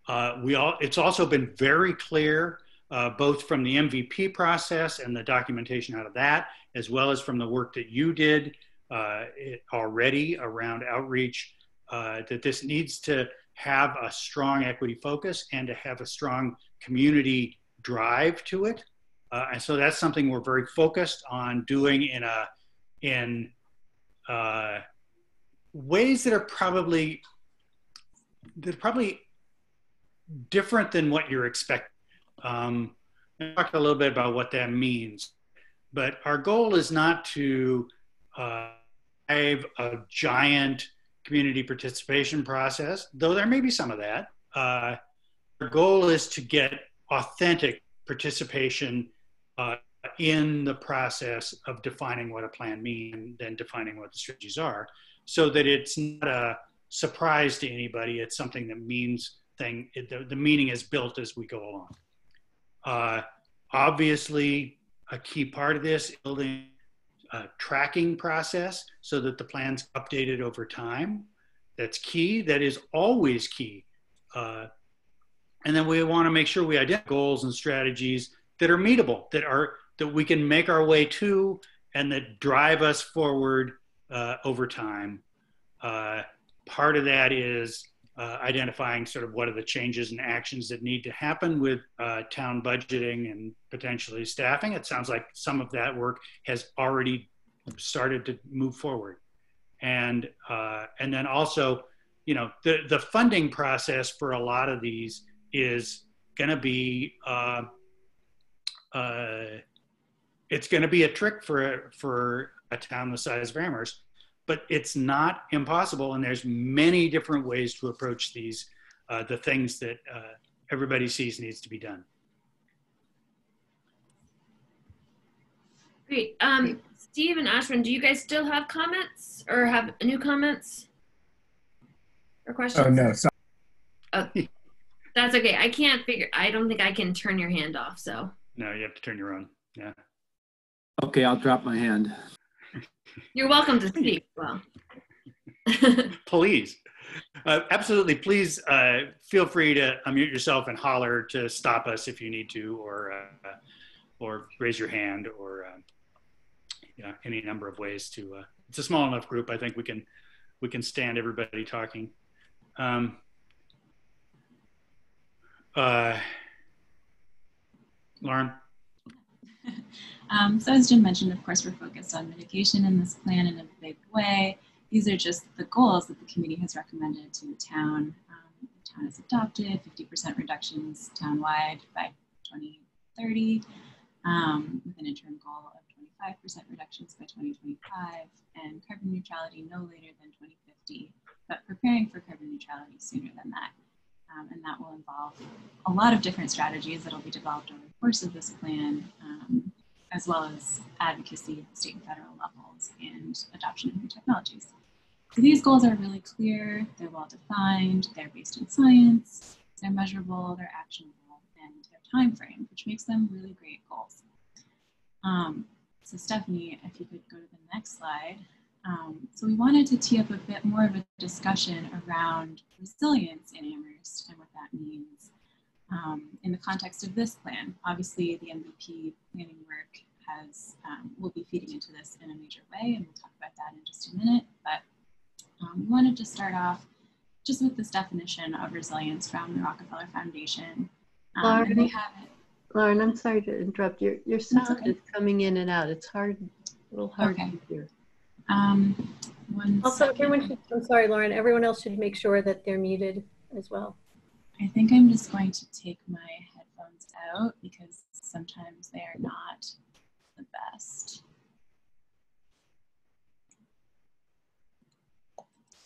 F: uh, we all, it's also been very clear, uh, both from the MVP process and the documentation out of that, as well as from the work that you did uh, already around outreach, uh, that this needs to have a strong equity focus and to have a strong community drive to it. Uh, and so that's something we're very focused on doing in a in uh, ways that are probably that are probably different than what you're expecting. Um, I talked a little bit about what that means, but our goal is not to uh, have a giant community participation process, though there may be some of that. Uh, our goal is to get authentic participation uh, in the process of defining what a plan means and then defining what the strategies are so that it's not a surprise to anybody. It's something that means thing. It, the, the meaning is built as we go along. Uh, obviously, a key part of this building a tracking process so that the plan's updated over time. That's key. That is always key. Uh, and then we want to make sure we identify goals and strategies that are meetable, that are that we can make our way to, and that drive us forward uh, over time. Uh, part of that is uh, identifying sort of what are the changes and actions that need to happen with uh, town budgeting and potentially staffing. It sounds like some of that work has already started to move forward, and uh, and then also, you know, the the funding process for a lot of these is going to be uh, uh, it's going to be a trick for for a town the size of Amherst, but it's not impossible. And there's many different ways to approach these uh, the things that uh, everybody sees needs to be done.
A: Great. Um, Steve and Ashwin, do you guys still have comments or have new comments or questions?
E: Oh, no, sorry.
A: Oh, that's okay. I can't figure. I don't think I can turn your hand off. So
F: No, you have to turn your own. Yeah.
J: Okay, I'll drop my hand.
A: You're welcome to speak. Well,
F: please. Uh, absolutely. Please uh, feel free to unmute yourself and holler to stop us if you need to or uh, or raise your hand or uh, yeah, any number of ways to uh, it's a small enough group i think we can we can stand everybody talking. Um, uh, lauren
H: Um, so as Jim mentioned, of course, we're focused on mitigation in this plan in a big way. These are just the goals that the committee has recommended to the town. Um, town has adopted, 50% reductions townwide by 2030, um, with an interim goal of 25% reductions by 2025, and carbon neutrality no later than 2050, but preparing for carbon neutrality sooner than that. Um, and that will involve a lot of different strategies that will be developed over the course of this plan, um, as well as advocacy at the state and federal levels and adoption of new technologies. So these goals are really clear, they're well defined, they're based in science, they're measurable, they're actionable, and they're time frame, which makes them really great goals. Um, so Stephanie, if you could go to the next slide. Um, so we wanted to tee up a bit more of a discussion around resilience in Amherst and what that means um, in the context of this plan. Obviously, the MVP planning work has um, will be feeding into this in a major way, and we'll talk about that in just a minute. But um, we wanted to start off just with this definition of resilience from the Rockefeller Foundation. Um,
D: Lauren,
H: and they have it.
D: Lauren, I'm sorry to interrupt. Your your sound
H: okay.
D: is coming in and out. It's hard, a little hard
H: Okay.
D: to hear.
H: Um, one
B: Also,
H: second.
B: everyone should, I'm sorry, Lauren, everyone else should make sure that they're muted as well.
H: I think I'm just going to take my headphones out because sometimes they are not the best.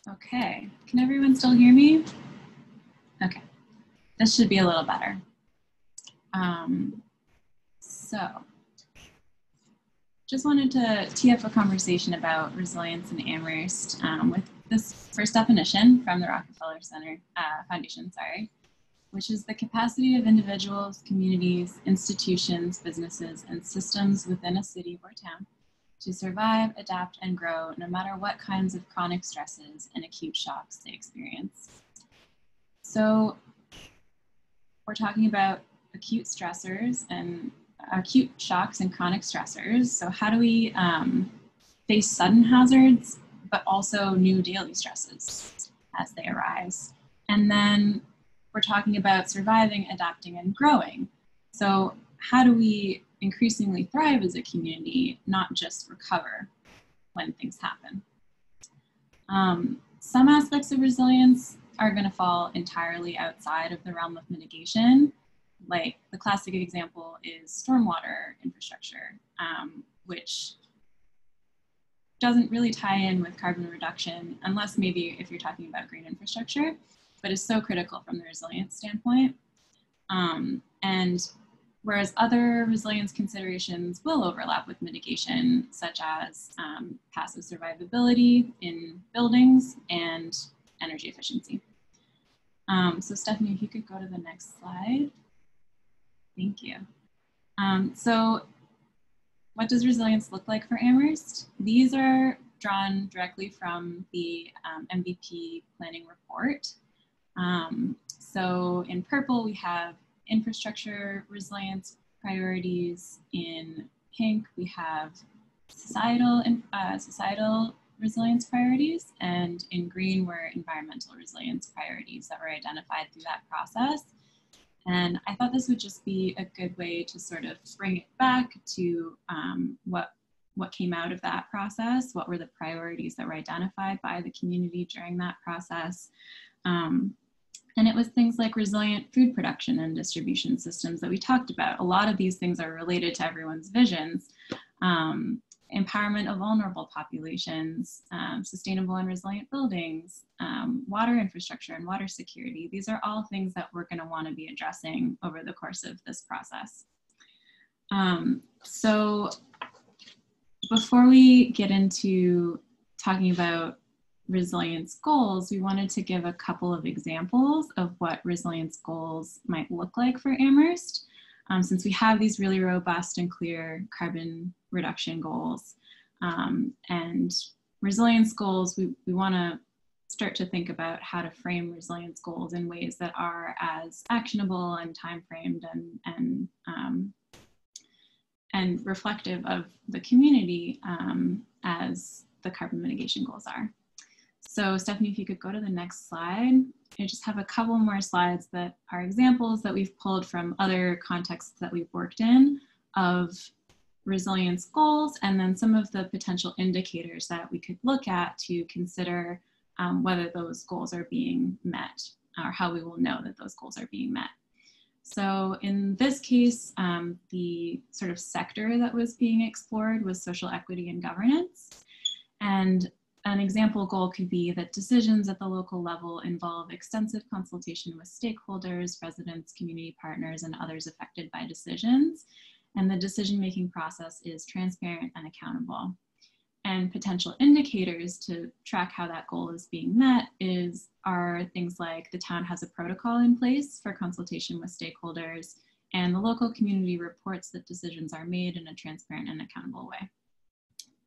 H: Okay, can everyone still hear me? Okay, this should be a little better. Um, so, just wanted to tee up a conversation about resilience in Amherst um, with this first definition from the Rockefeller Center uh, Foundation, sorry, which is the capacity of individuals, communities, institutions, businesses, and systems within a city or town to survive, adapt, and grow no matter what kinds of chronic stresses and acute shocks they experience. So, we're talking about acute stressors and acute shocks and chronic stressors. So, how do we um, face sudden hazards, but also new daily stresses as they arise? And then we're talking about surviving, adapting, and growing. So, how do we increasingly thrive as a community, not just recover when things happen? Um, some aspects of resilience are going to fall entirely outside of the realm of mitigation. Like the classic example is stormwater infrastructure, um, which doesn't really tie in with carbon reduction, unless maybe if you're talking about green infrastructure, but is so critical from the resilience standpoint. Um, and whereas other resilience considerations will overlap with mitigation, such as um, passive survivability in buildings and energy efficiency. Um, so Stephanie, if you could go to the next slide. Thank you. Um, so what does resilience look like for Amherst? These are drawn directly from the um, MVP planning report. Um, so in purple, we have infrastructure resilience priorities. In pink, we have societal, uh, societal resilience priorities. And in green, were environmental resilience priorities that were identified through that process. And I thought this would just be a good way to sort of bring it back to um, what what came out of that process, what were the priorities that were identified by the community during that process. Um, and it was things like resilient food production and distribution systems that we talked about. A lot of these things are related to everyone's visions. Um, empowerment of vulnerable populations, um, sustainable and resilient buildings, um, water infrastructure and water security. These are all things that we're going to want to be addressing over the course of this process. Um, so before we get into talking about resilience goals, we wanted to give a couple of examples of what resilience goals might look like for Amherst. Um, since we have these really robust and clear carbon reduction goals um, and resilience goals, we, we want to start to think about how to frame resilience goals in ways that are as actionable and time framed and, and, um, and reflective of the community um, as the carbon mitigation goals are. So Stephanie, if you could go to the next slide. I just have a couple more slides that are examples that we've pulled from other contexts that we've worked in of resilience goals and then some of the potential indicators that we could look at to consider um, whether those goals are being met. or how we will know that those goals are being met. So in this case, um, the sort of sector that was being explored was social equity and governance. And an example goal could be that decisions at the local level involve extensive consultation with stakeholders, residents, community partners, and others affected by decisions. And the decision-making process is transparent and accountable. And potential indicators to track how that goal is being met is are things like the town has a protocol in place for consultation with stakeholders, and the local community reports that decisions are made in a transparent and accountable way.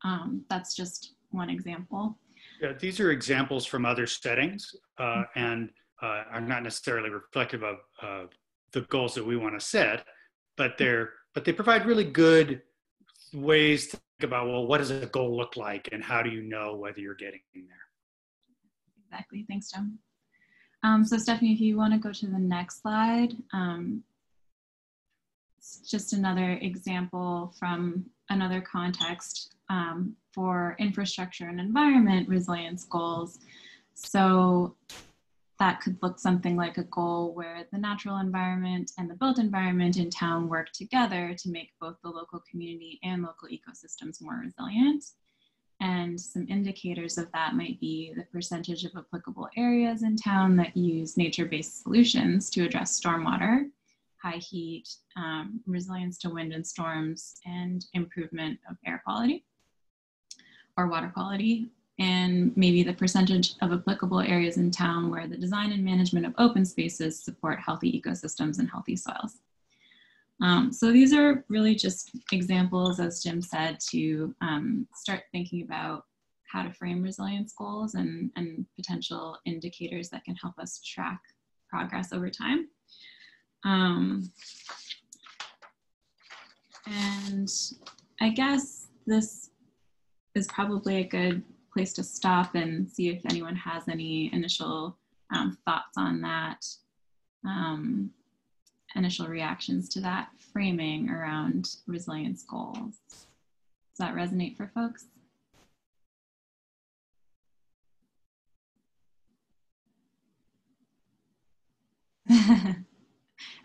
H: Um, that's just one example.
F: Yeah, these are examples from other settings uh, and uh, are not necessarily reflective of uh, the goals that we want to set, but they're but they provide really good ways to think about well, what does a goal look like, and how do you know whether you're getting there?
H: Exactly. Thanks, Jim. Um, so Stephanie, if you want to go to the next slide, um, it's just another example from another context um, for infrastructure and environment resilience goals. So that could look something like a goal where the natural environment and the built environment in town work together to make both the local community and local ecosystems more resilient. And some indicators of that might be the percentage of applicable areas in town that use nature-based solutions to address stormwater, high heat, um, resilience to wind and storms, and improvement of air quality or water quality, and maybe the percentage of applicable areas in town where the design and management of open spaces support healthy ecosystems and healthy soils. Um, so these are really just examples, as Jim said, to um, start thinking about how to frame resilience goals and, and potential indicators that can help us track progress over time. Um, and I guess this is probably a good place to stop and see if anyone has any initial um, thoughts on that, um, initial reactions to that framing around resilience goals. Does that resonate for folks?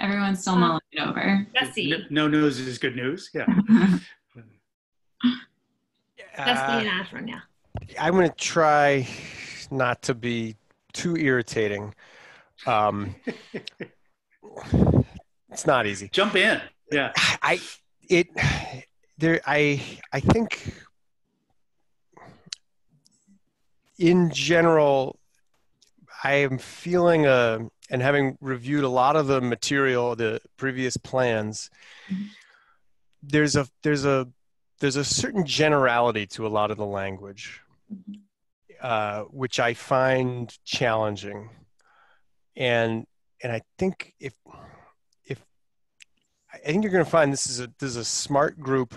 H: Everyone's still mulling it over.
A: Jesse.
F: No, no news is good news. Yeah.
A: Jesse and Ashwin, yeah.
I: I'm going to try not to be too irritating. Um, it's not easy.
F: Jump in. Yeah.
I: I it there I I think in general I am feeling a and having reviewed a lot of the material the previous plans
H: Mm-hmm.
I: there's a there's a there's a certain generality to a lot of the language. Uh, which I find challenging and and I think if if I think you're going to find this is a this is a smart group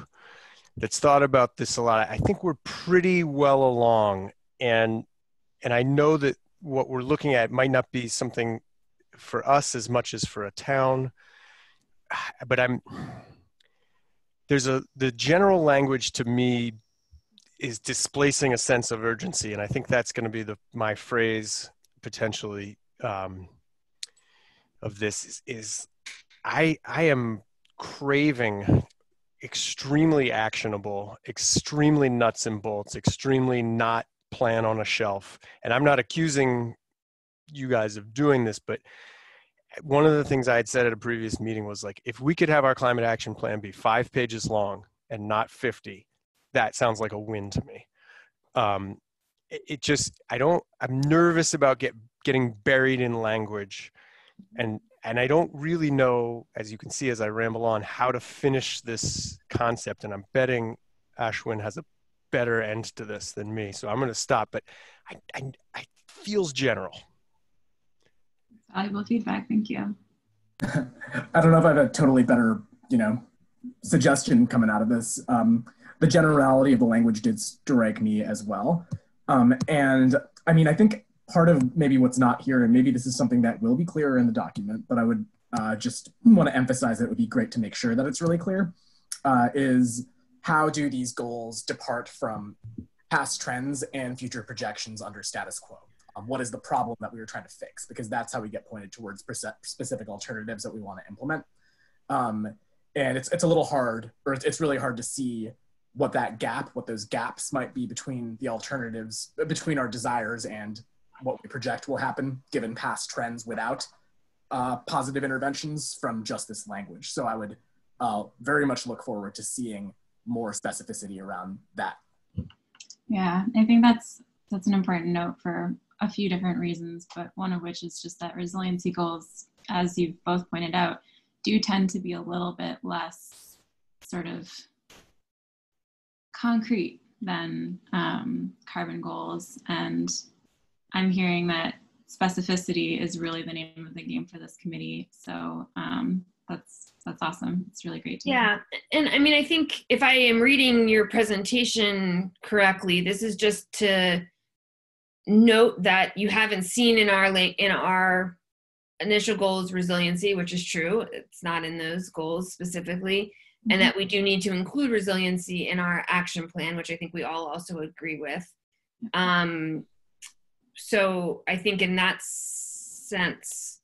I: that's thought about this a lot. I think we're pretty well along, and and I know that what we're looking at might not be something for us as much as for a town, but I'm there's a the general language to me is displacing a sense of urgency, and I think that's going to be the my phrase potentially um, of this is, is I I am craving extremely actionable, extremely nuts and bolts, extremely not plan on a shelf. And I'm not accusing you guys of doing this, but one of the things I had said at a previous meeting was like, if we could have our climate action plan be five pages long and not 50, that sounds like a win to me. Um, it, it just, I don't, I'm nervous about get, getting buried in language and and I don't really know, as you can see as I ramble on, how to finish this concept. And I'm betting Ashwin has a better end to this than me, so I'm going to stop. But I, I, I feels general.
H: Valuable feedback. Thank you.
E: I don't know if I have a totally better, you know, suggestion coming out of this. Um, the generality of the language did strike me as well. Um, and I mean, I think part of maybe what's not here, and maybe this is something that will be clearer in the document, but I would uh, just want to emphasize that it would be great to make sure that it's really clear, uh, is how do these goals depart from past trends and future projections under status quo? Um, what is the problem that we were trying to fix? Because that's how we get pointed towards specific alternatives that we want to implement. Um, and it's it's a little hard, or it's really hard to see what that gap, what those gaps might be between the alternatives, between our desires and what we project will happen given past trends without uh, positive interventions from just this language. So I would uh, very much look forward to seeing more specificity around that.
H: Yeah, I think that's that's an important note for a few different reasons, but one of which is just that resiliency goals, as you've both pointed out, do tend to be a little bit less sort of concrete than um, carbon goals. And I'm hearing that specificity is really the name of the game for this committee. So um, that's that's awesome. It's really great to hear.
A: Yeah, and I mean, I think if I am reading your presentation correctly, this is just to note that you haven't seen in our in our initial goals resiliency, which is true. It's not in those goals specifically. And that we do need to include resiliency in our action plan, which I think we all also agree with. Um, so I think in that sense,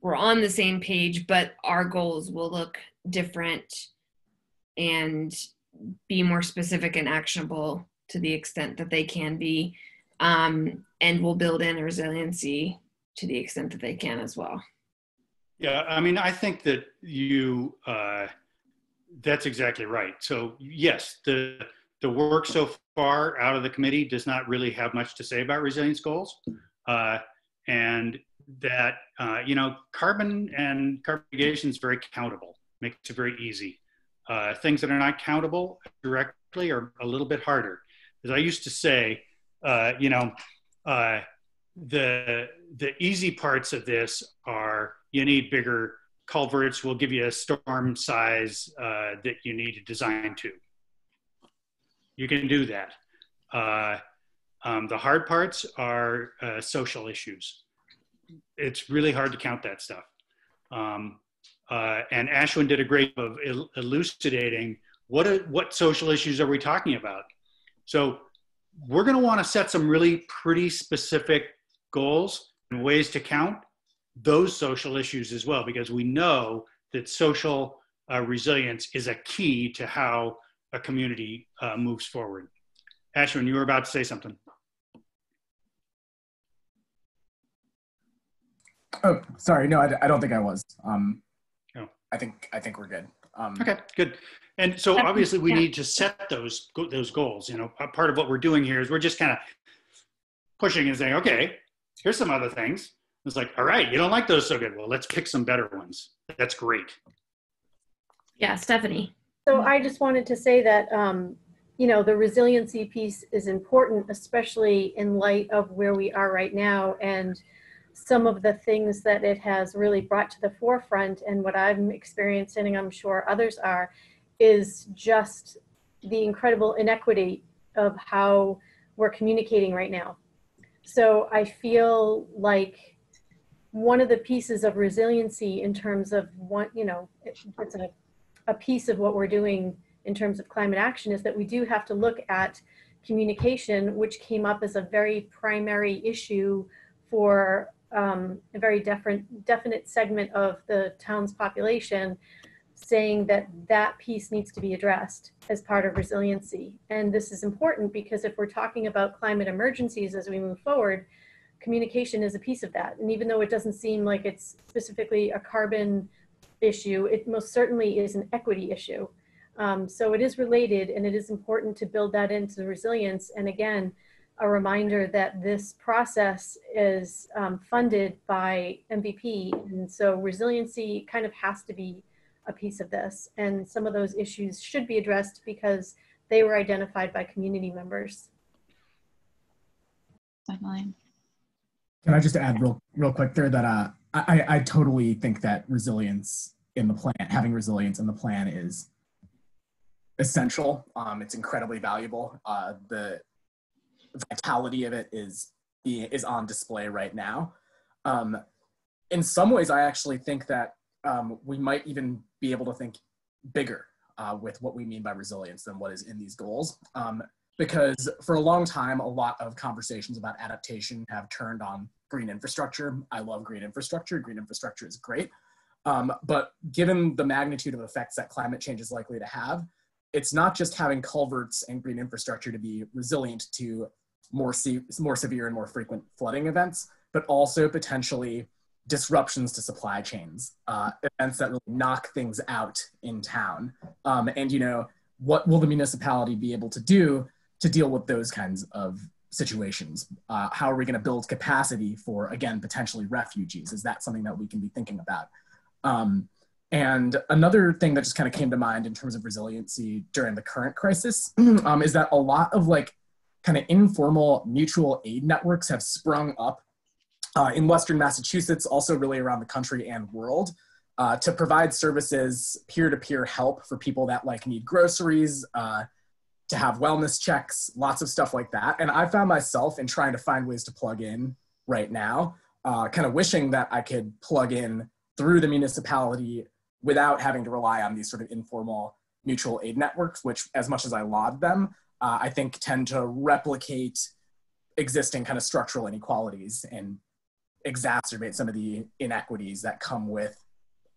A: we're on the same page, but our goals will look different and be more specific and actionable to the extent that they can be. Um, and we'll build in resiliency to the extent that they can as well.
F: Yeah, I mean, I think that you, uh, that's exactly right. So yes, the, the work so far out of the committee does not really have much to say about resilience goals. Uh, and that, uh, you know, carbon and carbon mitigation is very countable, makes it very easy. Uh, things that are not countable directly are a little bit harder. As I used to say, uh, you know, uh, the the easy parts of this are you need bigger culverts. We'll give you a storm size uh, that you need to design to. You can do that. Uh, um, the hard parts are uh, social issues. It's really hard to count that stuff. Um, uh, and Ashwin did a great job of el- elucidating what what social issues are we talking about. So we're going to want to set some really pretty specific goals and ways to count those social issues as well, because we know that social uh, resilience is a key to how a community uh, moves forward. Ashwin, you were about to say something.
E: Oh, sorry. No, I, I don't think I was. Um, oh. I think I think we're good. Um,
F: okay, good. And so obviously we yeah. need to set those those goals. You know, part of what we're doing here is we're just kind of pushing and saying, okay, here's some other things. It's like, all right, you don't like those so good. Well, let's pick some better ones. That's great.
A: Yeah, Stephanie.
B: So I just wanted to say that, um, you know, the resiliency piece is important, especially in light of where we are right now and some of the things that it has really brought to the forefront and what I'm experiencing, and I'm sure others are, is just the incredible inequity of how we're communicating right now. So I feel like one of the pieces of resiliency in terms of what, you know, it's a, a piece of what we're doing in terms of climate action is that we do have to look at communication, which came up as a very primary issue for um, a very different, definite segment of the town's population saying that that piece needs to be addressed as part of resiliency. And this is important because if we're talking about climate emergencies as we move forward, communication is a piece of that. And even though it doesn't seem like it's specifically a carbon issue, it most certainly is an equity issue. Um, so it is related and it is important to build that into the resilience. And again, a reminder that this process is um, funded by MVP. And so resiliency kind of has to be a piece of this. And some of those issues should be addressed because they were identified by community members.
H: Definitely.
E: Can I just add real, real quick there that uh, I, I totally think that resilience in the plan, having resilience in the plan is essential. Um, it's incredibly valuable. Uh, the vitality of it is is on display right now. Um, in some ways, I actually think that um, we might even be able to think bigger uh, with what we mean by resilience than what is in these goals. Um, because for a long time, a lot of conversations about adaptation have turned on green infrastructure. I love green infrastructure. Green infrastructure is great. Um, but given the magnitude of effects that climate change is likely to have, it's not just having culverts and green infrastructure to be resilient to more, se more severe and more frequent flooding events, but also potentially disruptions to supply chains, uh, events that really knock things out in town. Um, and, you know, what will the municipality be able to do to deal with those kinds of situations? Uh, how are we going to build capacity for, again, potentially refugees? Is that something that we can be thinking about? Um, and another thing that just kind of came to mind in terms of resiliency during the current crisis um, is that a lot of like kind of informal mutual aid networks have sprung up uh, in Western Massachusetts, also really around the country and world, uh, to provide services, peer-to-peer help for people that like need groceries, uh, to have wellness checks, lots of stuff like that. And I found myself in trying to find ways to plug in right now, uh, kind of wishing that I could plug in through the municipality without having to rely on these sort of informal mutual aid networks, which as much as I laud them, uh, I think tend to replicate existing kind of structural inequalities and exacerbate some of the inequities that come with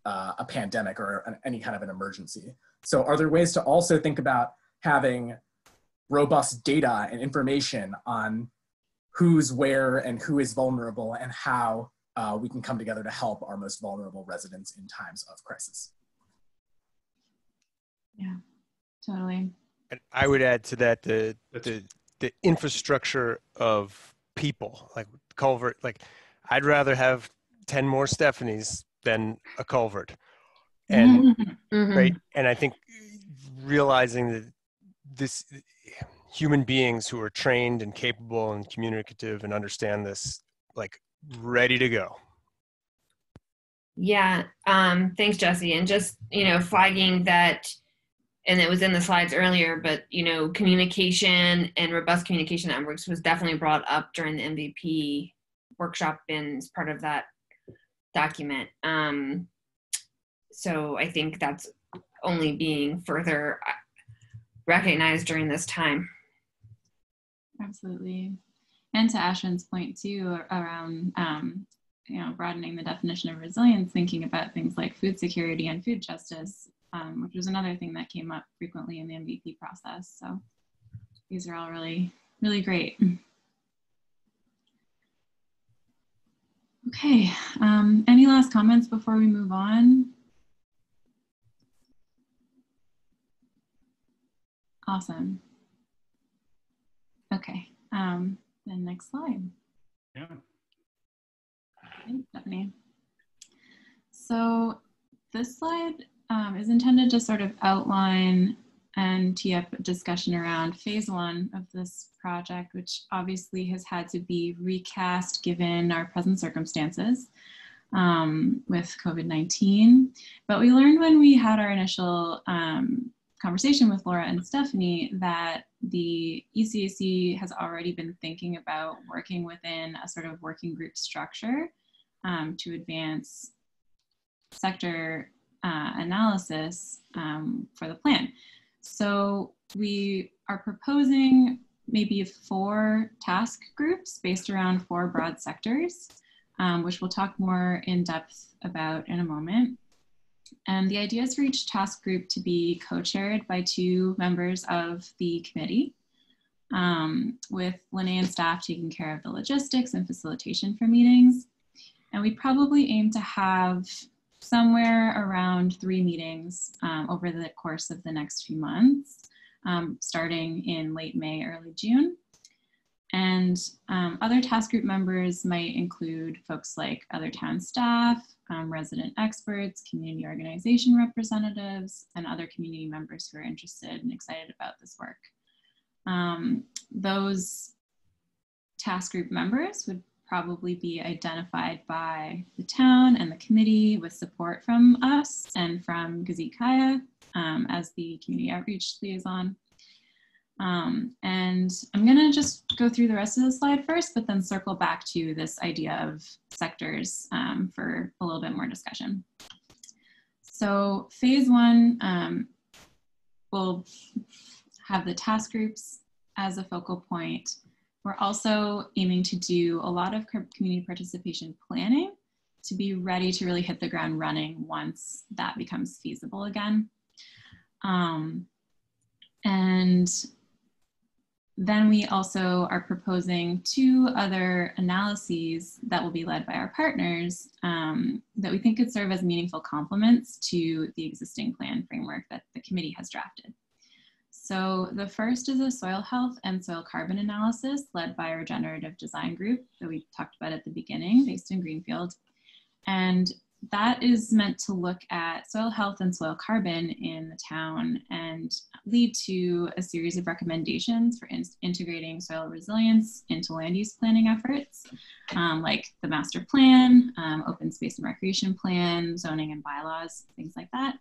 E: uh, a pandemic or an, any kind of an emergency. So are there ways to also think about having robust data and information on who's where and who is vulnerable and how uh, we can come together to help our most vulnerable residents in times of crisis.
H: Yeah, totally.
I: And I would add to that the the the infrastructure of people, like culvert. Like, I'd rather have ten more Stephanies than a culvert, and
A: Mhm.
I: right. And I think realizing that this human beings who are trained and capable and communicative and understand this, like ready to go.
A: Yeah, um, thanks, Jesse. And just, you know, flagging that, and it was in the slides earlier, but, you know, communication and robust communication networks was definitely brought up during the MVP workshop and as part of that document. Um, so I think that's only being further uh, recognized during this time.
H: Absolutely. And to Ashwin's point too, around um, you know broadening the definition of resilience, thinking about things like food security and food justice, um, which was another thing that came up frequently in the MVP process. So these are all really, really great. Okay, um, any last comments before we move on? Awesome. Okay, um, then next slide.
F: Yeah.
H: Thanks, Stephanie. So this slide um, is intended to sort of outline and tee up a discussion around phase one of this project, which obviously has had to be recast given our present circumstances um, with COVID-19. But we learned when we had our initial um, conversation with Laura and Stephanie that the ECAC has already been thinking about working within a sort of working group structure um, to advance sector uh, analysis um, for the plan. So we are proposing maybe four task groups based around four broad sectors, um, which we'll talk more in depth about in a moment. And the idea is for each task group to be co-chaired by two members of the committee, um, with Lene and staff taking care of the logistics and facilitation for meetings. And we probably aim to have somewhere around three meetings um, over the course of the next few months, um, starting in late May, early June. And um, other task group members might include folks like other town staff, um, resident experts, community organization representatives, and other community members who are interested and excited about this work. Um, those task group members would probably be identified by the town and the committee with support from us and from Gazit Kaya um, as the community outreach liaison. Um, and I'm gonna just go through the rest of the slide first, but then circle back to this idea of sectors um, for a little bit more discussion. So phase one um, will have the task groups as a focal point. We're also aiming to do a lot of community participation planning to be ready to really hit the ground running once that becomes feasible again. Um, and then we also are proposing two other analyses that will be led by our partners um, that we think could serve as meaningful complements to the existing plan framework that the committee has drafted. So the first is a soil health and soil carbon analysis led by our regenerative design group that we talked about at the beginning based in Greenfield. And that is meant to look at soil health and soil carbon in the town and lead to a series of recommendations for in integrating soil resilience into land use planning efforts, um, like the master plan, um, open space and recreation plan, zoning and bylaws, things like that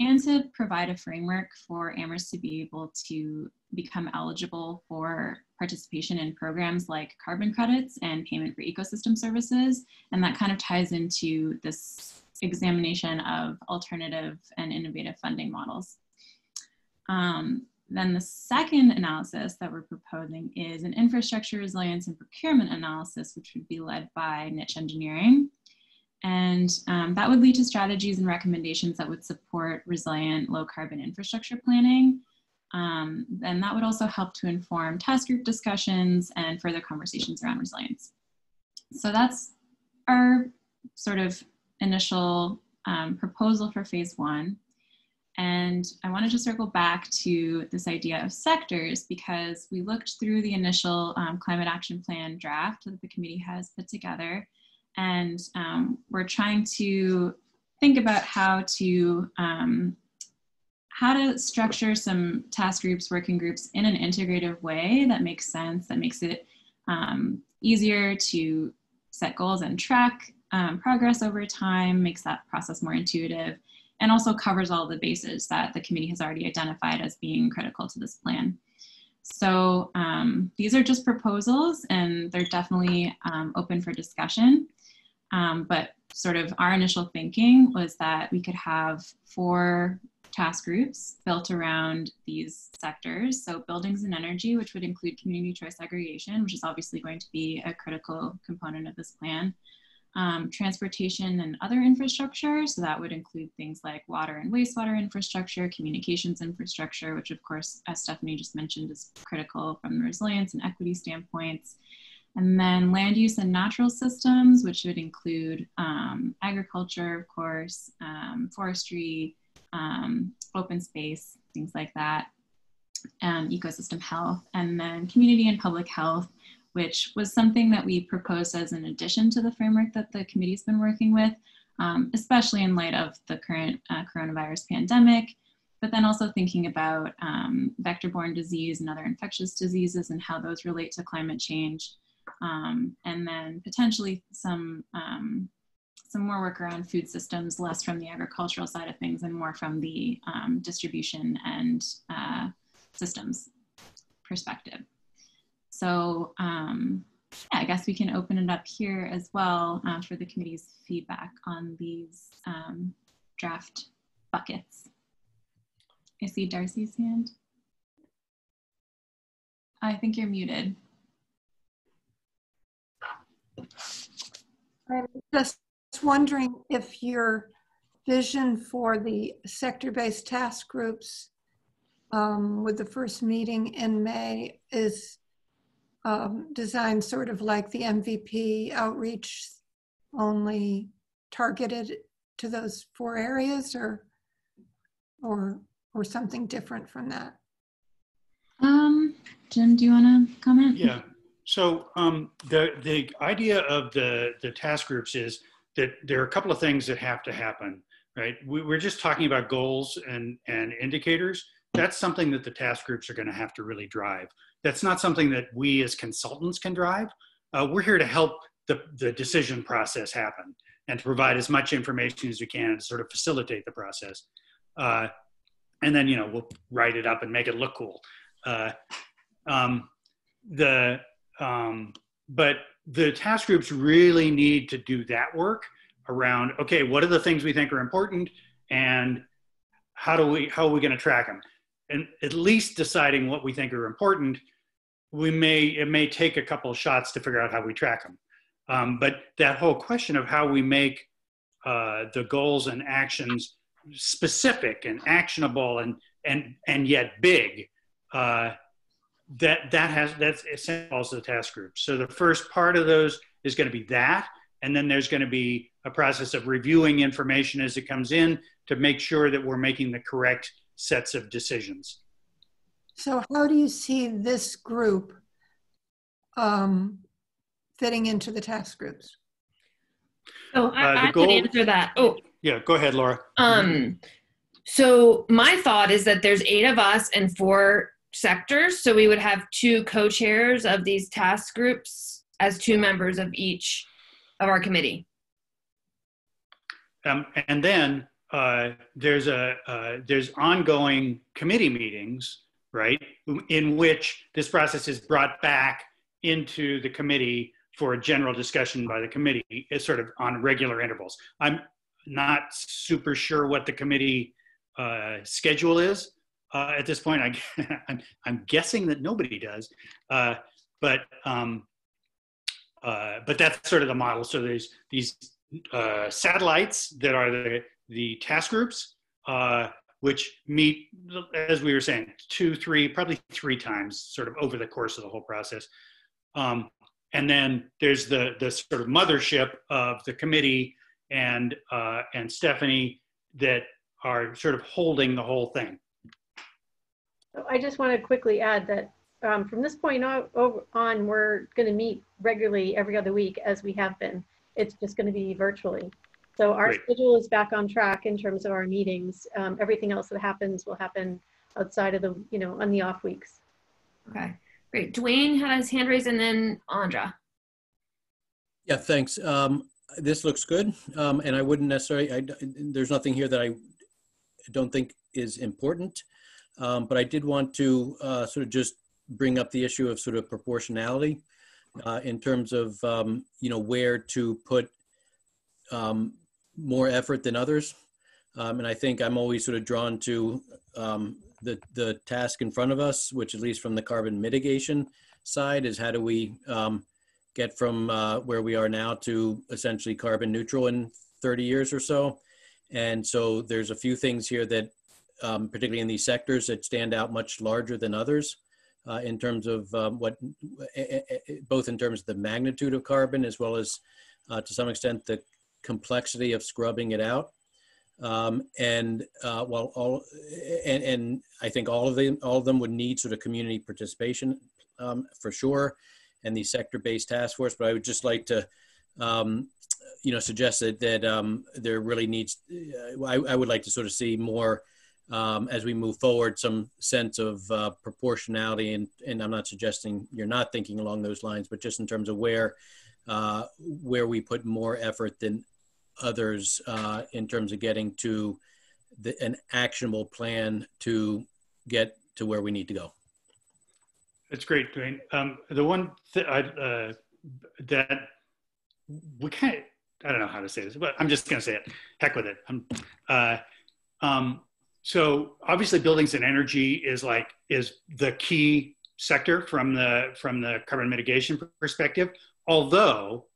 H: and to provide a framework for Amherst to be able to become eligible for participation in programs like carbon credits and payment for ecosystem services. And that kind of ties into this examination of alternative and innovative funding models. Um, then the second analysis that we're proposing is an infrastructure resilience and procurement analysis, which would be led by Nitsch Engineering. And um, that would lead to strategies and recommendations that would support resilient low carbon infrastructure planning. Um, and that would also help to inform task group discussions and further conversations around resilience. So that's our sort of initial um, proposal for phase one. And I wanted to circle back to this idea of sectors because we looked through the initial um, climate action plan draft that the committee has put together and um, we're trying to think about how to um, how to structure some task groups, working groups in an integrative way that makes sense, that makes it um, easier to set goals and track um, progress over time, makes that process more intuitive, and also covers all the bases that the committee has already identified as being critical to this plan. So um, these are just proposals and they're definitely um, open for discussion. Um, but sort of our initial thinking was that we could have four task groups built around these sectors. So buildings and energy, which would include community choice aggregation, which is obviously going to be a critical component of this plan. Um, transportation and other infrastructure. So that would include things like water and wastewater infrastructure, communications infrastructure, which of course, as Stephanie just mentioned, is critical from the resilience and equity standpoints. And then land use and natural systems, which would include um, agriculture, of course, um, forestry, um, open space, things like that, um, ecosystem health, and then community and public health, which was something that we proposed as an addition to the framework that the committee's been working with, um, especially in light of the current uh, coronavirus pandemic but then also thinking about um, vector-borne disease and other infectious diseases and how those relate to climate change um, and then potentially some um, some more work around food systems, less from the agricultural side of things and more from the um, distribution and uh, systems perspective. So um, yeah, I guess we can open it up here as well uh, for the committee's feedback on these um, draft buckets. I see Darcy's hand. I think you're muted.
G: I'm just wondering if your vision for the sector-based task groups um, with the first meeting in May is um, designed sort of like the MVP outreach only targeted to those four areas or or or something different from that?
H: Um, Jim, do you want to comment?
F: Yeah, so um, the the idea of the the task groups is that there are a couple of things that have to happen, right? We, we're just talking about goals and and indicators. That's something that the task groups are going to have to really drive. That's not something that we as consultants can drive. Uh, we're here to help the the decision process happen and to provide as much information as we can to sort of facilitate the process. Uh, and then you know we'll write it up and make it look cool. Uh, um, the um, but the task groups really need to do that work around, okay, what are the things we think are important and how do we, how are we going to track them? and at least deciding what we think are important, we may it may take a couple of shots to figure out how we track them. Um, but that whole question of how we make uh, the goals and actions specific and actionable and and and yet big, uh, that that has that's essential to the task group. So the first part of those is going to be that, and then there's going to be a process of reviewing information as it comes in to make sure that we're making the correct sets of decisions.
G: So how do you see this group um, fitting into the task groups?
A: Oh, I,
F: Uh, the
A: I
F: goal-
A: could answer that. Oh,
F: Yeah, go ahead, Laura.
A: um, so my thought is that there's eight of us and four sectors, so we would have two co-chairs of these task groups as two members of each of our committee.
F: Um, and then uh, there's a uh, there's ongoing committee meetings, right, in which this process is brought back into the committee for a general discussion by the committee, is sort of on regular intervals. I'm not super sure what the committee uh, schedule is uh, at this point. I, I'm, I'm guessing that nobody does, uh, but um, uh, but that's sort of the model. So there's these uh, satellites that are the, the task groups, uh, which meet, as we were saying, two, three, probably three times sort of over the course of the whole process. Um, and then there's the, the sort of mothership of the committee and, uh, and Stephanie that are sort of holding the whole thing.
B: So I just want to quickly add that um, from this point o- over- on, we're going to meet regularly every other week as we have been. It's just going to be virtually. So our
F: Great.
B: schedule is back on track in terms of our meetings. Um, Everything else that happens will happen outside of the, you know, on the off weeks.
A: Okay, great. Dwayne had his hand raised and then Andra.
C: Yeah, thanks. Um, this looks good. Um, and I wouldn't necessarily, I, there's nothing here that I don't think is important. Um, but I did want to, uh, sort of just bring up the issue of sort of proportionality, uh, in terms of, um, you know, where to put, um, more effort than others. Um, and I think I'm always sort of drawn to, um, the, the task in front of us, which at least from the carbon mitigation side is how do we, um, get from uh, where we are now to essentially carbon neutral in 30 years or so. And so there's a few things here that, um, particularly in these sectors, that stand out much larger than others uh, in terms of um, what, eh, eh, eh, both in terms of the magnitude of carbon as well as uh, to some extent the complexity of scrubbing it out. Um, and uh, while all, and, and I think all of them, all of them would need sort of community participation um, for sure and the sector-based task force. But I would just like to, um, you know, suggest that that um, there really needs. Uh, I, I, would like to sort of see more um, as we move forward, some sense of uh, proportionality. And and I'm not suggesting you're not thinking along those lines, but just in terms of where uh, where we put more effort than others uh, in terms of getting to the, an actionable plan to get to where we need to go.
F: That's great, Dwayne. Um, the one th- I, uh, that we can't i don't know how to say this, but I'm just going to say it. Heck with it. Uh, um, so obviously buildings and energy is like, is the key sector from the, from the carbon mitigation perspective. Although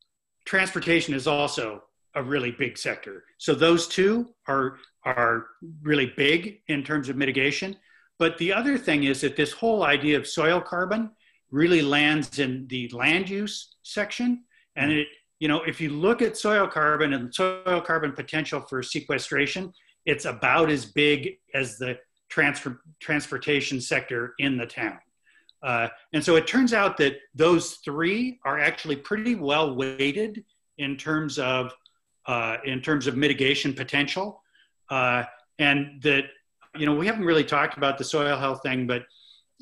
F: transportation is also a really big sector. So those two are, are really big in terms of mitigation. But the other thing is that this whole idea of soil carbon really lands in the land use section. And it, you know, if you look at soil carbon and soil carbon potential for sequestration, it's about as big as the transfer, transportation sector in the town. Uh, and so it turns out that those three are actually pretty well weighted in terms of uh, in terms of mitigation potential, uh, and that you know, we haven't really talked about the soil health thing, but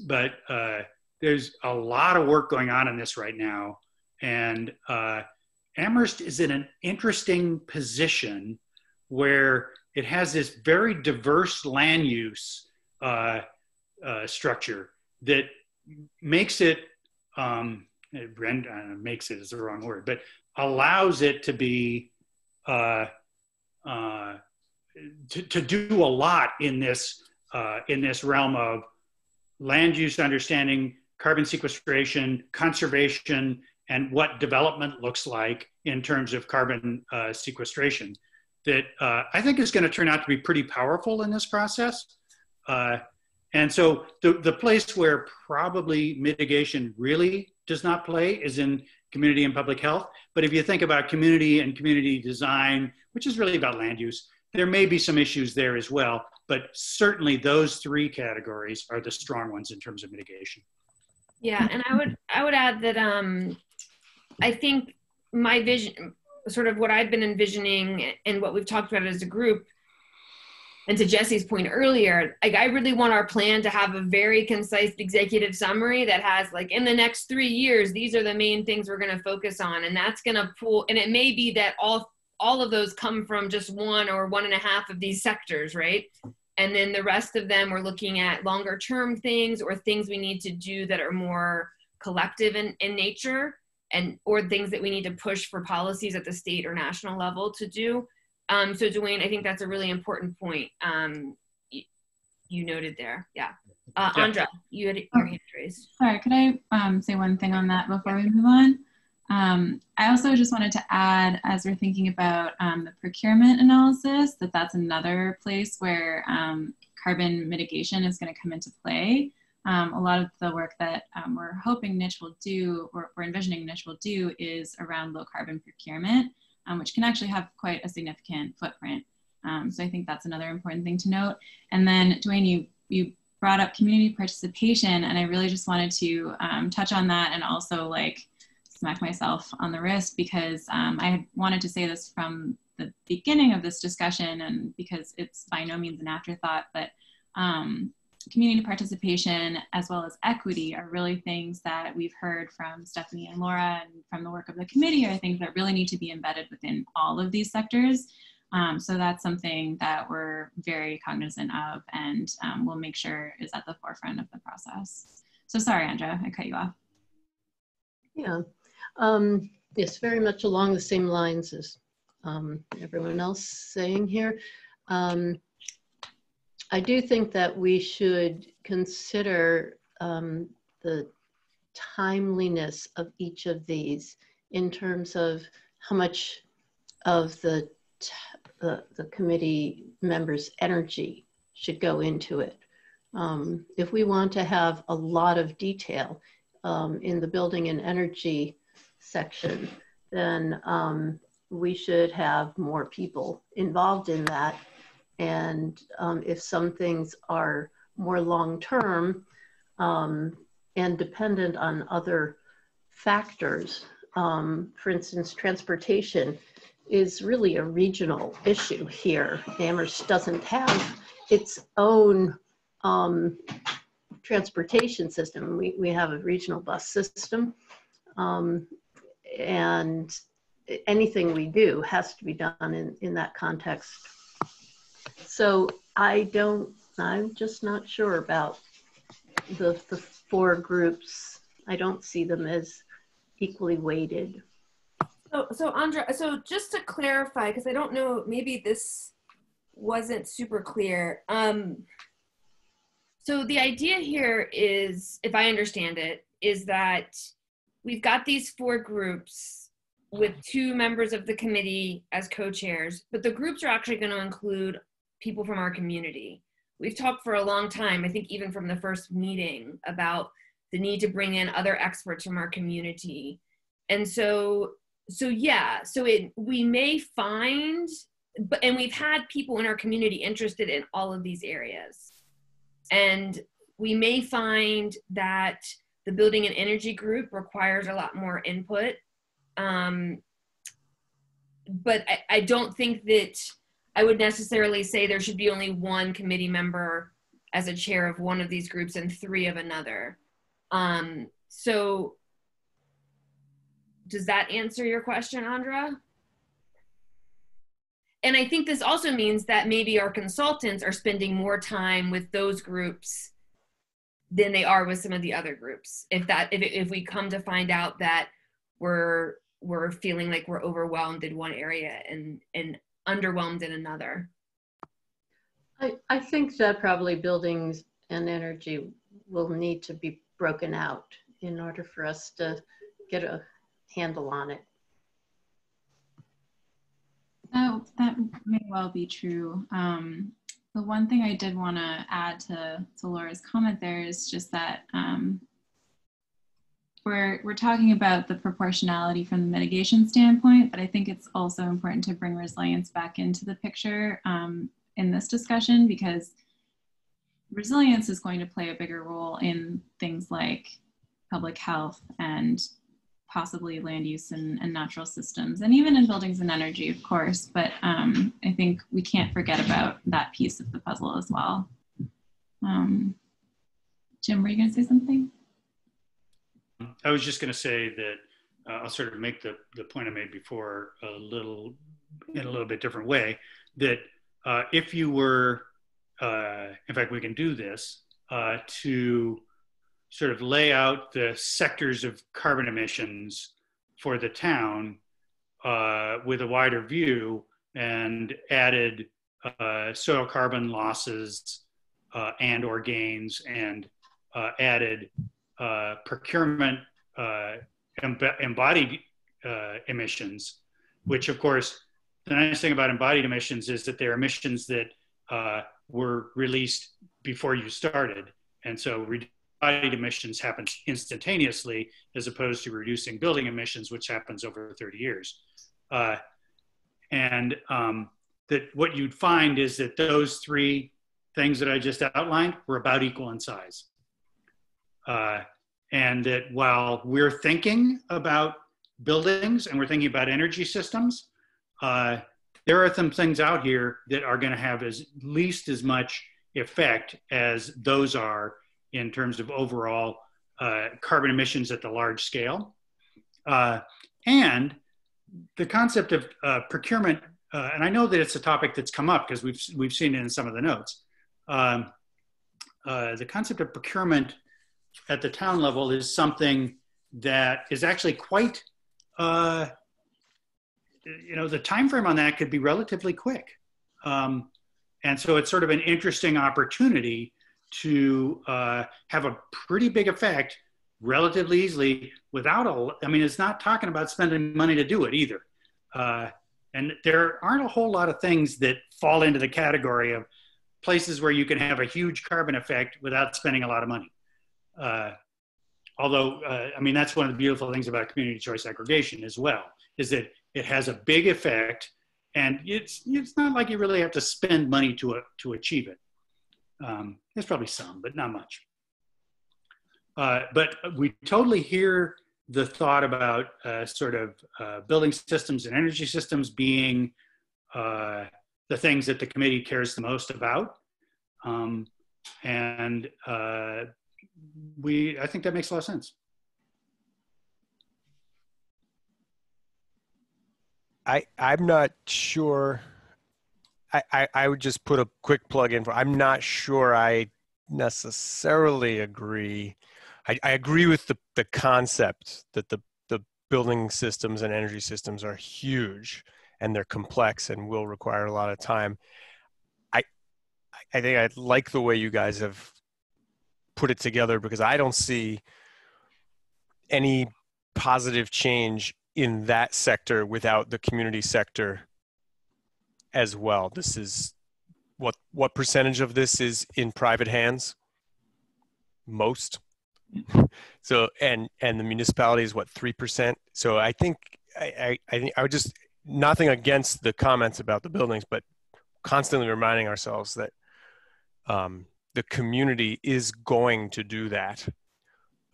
F: but uh, there's a lot of work going on in this right now, and uh, Amherst is in an interesting position where it has this very diverse land use uh, uh structure that makes it um, makes it is the wrong word, but allows it to be uh, uh, to, to do a lot in this uh, in this realm of land use understanding, carbon sequestration, conservation, and what development looks like in terms of carbon uh, sequestration that uh, I think is going to turn out to be pretty powerful in this process. Uh, and so the, the place where probably mitigation really does not play is in community and public health. But if you think about community and community design, which is really about land use, there may be some issues there as well. But certainly those three categories are the strong ones in terms of mitigation.
A: Yeah, and I would I would add that um, I think my vision, sort of what I've been envisioning, and what we've talked about as a group, and to Jesse's point earlier, like I really want our plan to have a very concise executive summary that has like in the next three years, these are the main things we're going to focus on, and that's going to pull. And it may be that all all of those come from just one or one and a half of these sectors, right? And then the rest of them we're looking at longer term things or things we need to do that are more collective in, in nature and or things that we need to push for policies at the state or national level to do um, so Dwayne, I think that's a really important point um, you, you noted there. Yeah. Uh, yeah. Andra, you had your hand raised.
H: Sorry, could I um, say one thing on that before we move on? Um, I also just wanted to add, as we're thinking about um, the procurement analysis, that that's another place where um, carbon mitigation is going to come into play. Um, a lot of the work that um, we're hoping Nitsch will do, or we're envisioning Nitsch will do, is around low carbon procurement um, which can actually have quite a significant footprint. Um, so I think that's another important thing to note. And then Dwayne, you, you brought up community participation and I really just wanted to um, touch on that and also like smack myself on the wrist because um, I had wanted to say this from the beginning of this discussion and because it's by no means an afterthought, but um, community participation as well as equity are really things that we've heard from Stephanie and Laura and from the work of the committee are things that really need to be embedded within all of these sectors. Um, so that's something that we're very cognizant of and um, we'll make sure is at the forefront of the process. So sorry, Andrea, I cut you off.
D: Yeah, um, yes, very much along the same lines as um, everyone else saying here. Um, I do think that we should consider um, the timeliness of each of these in terms of how much of the, the, the committee members' energy should go into it. Um, if we want to have a lot of detail um, in the building and energy section, then um, we should have more people involved in that and um, if some things are more long term um, and dependent on other factors, um, for instance, transportation is really a regional issue here. Amherst doesn't have its own um, transportation system. We, we have a regional bus system. Um, and anything we do has to be done in, in that context so I don't, I'm just not sure about the, the four groups. I don't see them as equally weighted.
A: So, so Andra, so just to clarify, because I don't know, maybe this wasn't super clear. Um, so the idea here is, if I understand it, is that we've got these four groups with two members of the committee as co-chairs, but the groups are actually going to include people from our community. We've talked for a long time, I think even from the first meeting, about the need to bring in other experts from our community. And so, so yeah, so it we may find, but and we've had people in our community interested in all of these areas. And we may find that the building and energy group requires a lot more input. Um, but I, I don't think that I would necessarily say there should be only one committee member as a chair of one of these groups and three of another. Um, so does that answer your question, Andra? And I think this also means that maybe our consultants are spending more time with those groups than they are with some of the other groups. If that, if, if we come to find out that we're we're feeling like we're overwhelmed in one area and and underwhelmed in another?
D: I, I think that probably buildings and energy will need to be broken out in order for us to get a handle on it.
H: That, that may well be true. Um, the one thing I did want to add to, to Laura's comment there is just that um, we're, we're talking about the proportionality from the mitigation standpoint, but I think it's also important to bring resilience back into the picture um, in this discussion because resilience is going to play a bigger role in things like public health and possibly land use and, and natural systems and even in buildings and energy of course but um, i think we can't forget about that piece of the puzzle as well. Um, jim were you going to say something
F: i was just going to say that uh, i'll sort of make the, the point i made before a little in a little bit different way that uh, if you were uh, in fact we can do this uh, to sort of lay out the sectors of carbon emissions for the town uh, with a wider view and added uh, soil carbon losses and or gains and added uh, procurement uh, embodied emissions, which of course, the nice thing about embodied emissions is that they're emissions that were released before you started. And so embodied emissions happens instantaneously as opposed to reducing building emissions, which happens over 30 years. Uh, and um, that what you'd find is that those three things that I just outlined were about equal in size. Uh, and that while we're thinking about buildings and we're thinking about energy systems, uh, there are some things out here that are going to have as least as much effect as those are in terms of overall uh, carbon emissions at the large scale. Uh, and the concept of uh, procurement, uh, and I know that it's a topic that's come up because we've, we've seen it in some of the notes. Um, the concept of procurement at the town level is something that is actually quite, uh, you know, the time frame on that could be relatively quick. Um, and so it's sort of an interesting opportunity to uh, have a pretty big effect relatively easily without a, I mean, it's not talking about spending money to do it either. Uh, and there aren't a whole lot of things that fall into the category of places where you can have a huge carbon effect without spending a lot of money. Uh, although, uh, I mean, that's one of the beautiful things about community choice aggregation as well, is that it has a big effect and it's, it's not like you really have to spend money to, uh, to achieve it. Um, there's probably some, but not much. Uh, but we totally hear the thought about uh, sort of uh, building systems and energy systems being uh, the things that the committee cares the most about. Um, and we, I think that makes a lot of sense.
I: I, I'm not sure I, I, I would just put a quick plug in for I'm not sure I necessarily agree. I, I agree with the, the concept that the, the building systems and energy systems are huge and they're complex and will require a lot of time. I I think I like the way you guys have put it together because I don't see any positive change in that sector without the community sector as well. This is what what percentage of this is in private hands? Most. So and and the municipality is what three percent. So I think I, I I think I would just nothing against the comments about the buildings, but constantly reminding ourselves that um, the community is going to do that.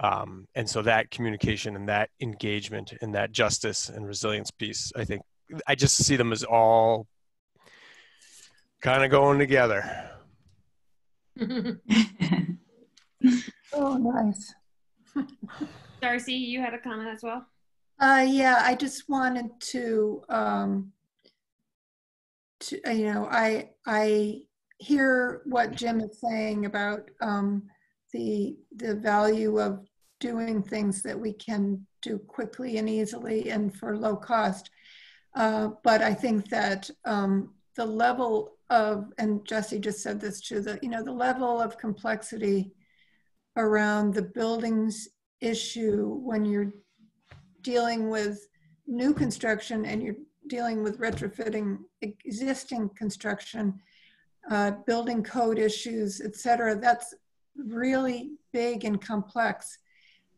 I: Um, and so that communication and that engagement and that justice and resilience piece, I think I just see them as all kind of going together.
G: oh, nice.
A: Darcy, you had a comment as well?
G: Uh, yeah, I just wanted to, um, to, you know, I, I hear what Jim is saying about um, the, the value of doing things that we can do quickly and easily and for low cost. Uh, but I think that um, the level of, and Jesse just said this too, the, you know, the level of complexity around the buildings issue when you're dealing with new construction and you're dealing with retrofitting existing construction, uh, building code issues, et cetera, that's really big and complex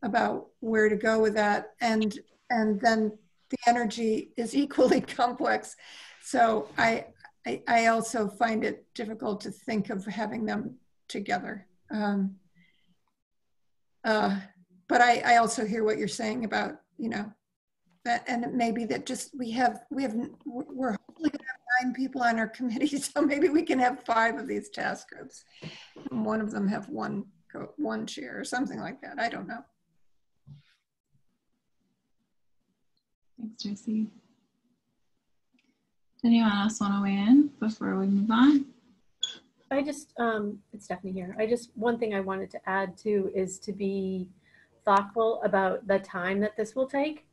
G: about where to go with that. And, and then the energy is equally complex. So I, I, I also find it difficult to think of having them together. Um, uh, but I, I also hear what you're saying about, you know, that, and maybe that just we have, we have, we're hopefully gonna have nine people on our committee, so maybe we can have five of these task groups. And one of them have one, one chair or something like that. I don't know.
H: Thanks, Jesse. Anyone else want to weigh in before we move on?
B: I just, um, it's Stephanie here. I just, one thing I wanted to add too is to be thoughtful about the time that this will take.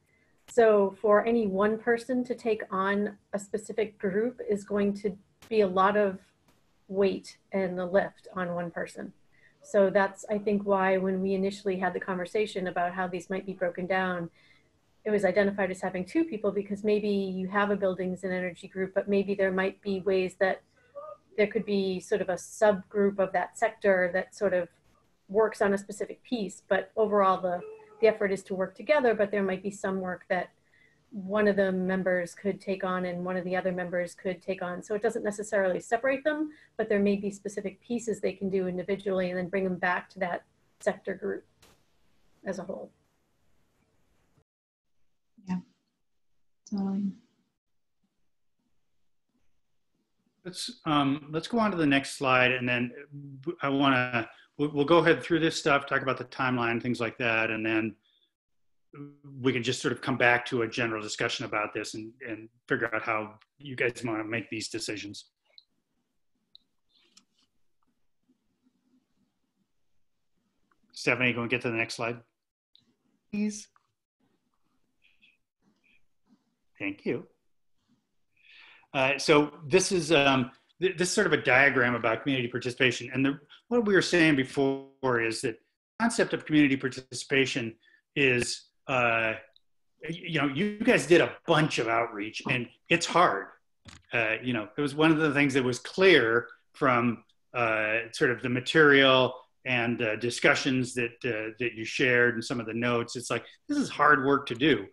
B: So for any one person to take on a specific group is going to be a lot of weight and the lift on one person. So that's, I think, why when we initially had the conversation about how these might be broken down, it was identified as having two people because maybe you have a buildings and energy group, but maybe there might be ways that there could be sort of a subgroup of that sector that sort of works on a specific piece, but overall the, the effort is to work together, but there might be some work that one of the members could take on and one of the other members could take on. So it doesn't necessarily separate them, but there may be specific pieces they can do individually and then bring them back to that sector group as a whole.
H: Yeah, totally.
F: Let's um, let's go on to the next slide, and then I want to we'll, we'll go ahead through this stuff, talk about the timeline, things like that, and then we can just sort of come back to a general discussion about this and, and figure out how you guys want to make these decisions. Stephanie, going to get to the next slide, please. Thank you. Uh, so this is um, th this is sort of a diagram about community participation. And the, what we were saying before is that concept of community participation is, uh, you know, you guys did a bunch of outreach and it's hard. Uh, you know, it was one of the things that was clear from uh, sort of the material and uh, discussions that uh, that you shared and some of the notes. It's like this is hard work to do,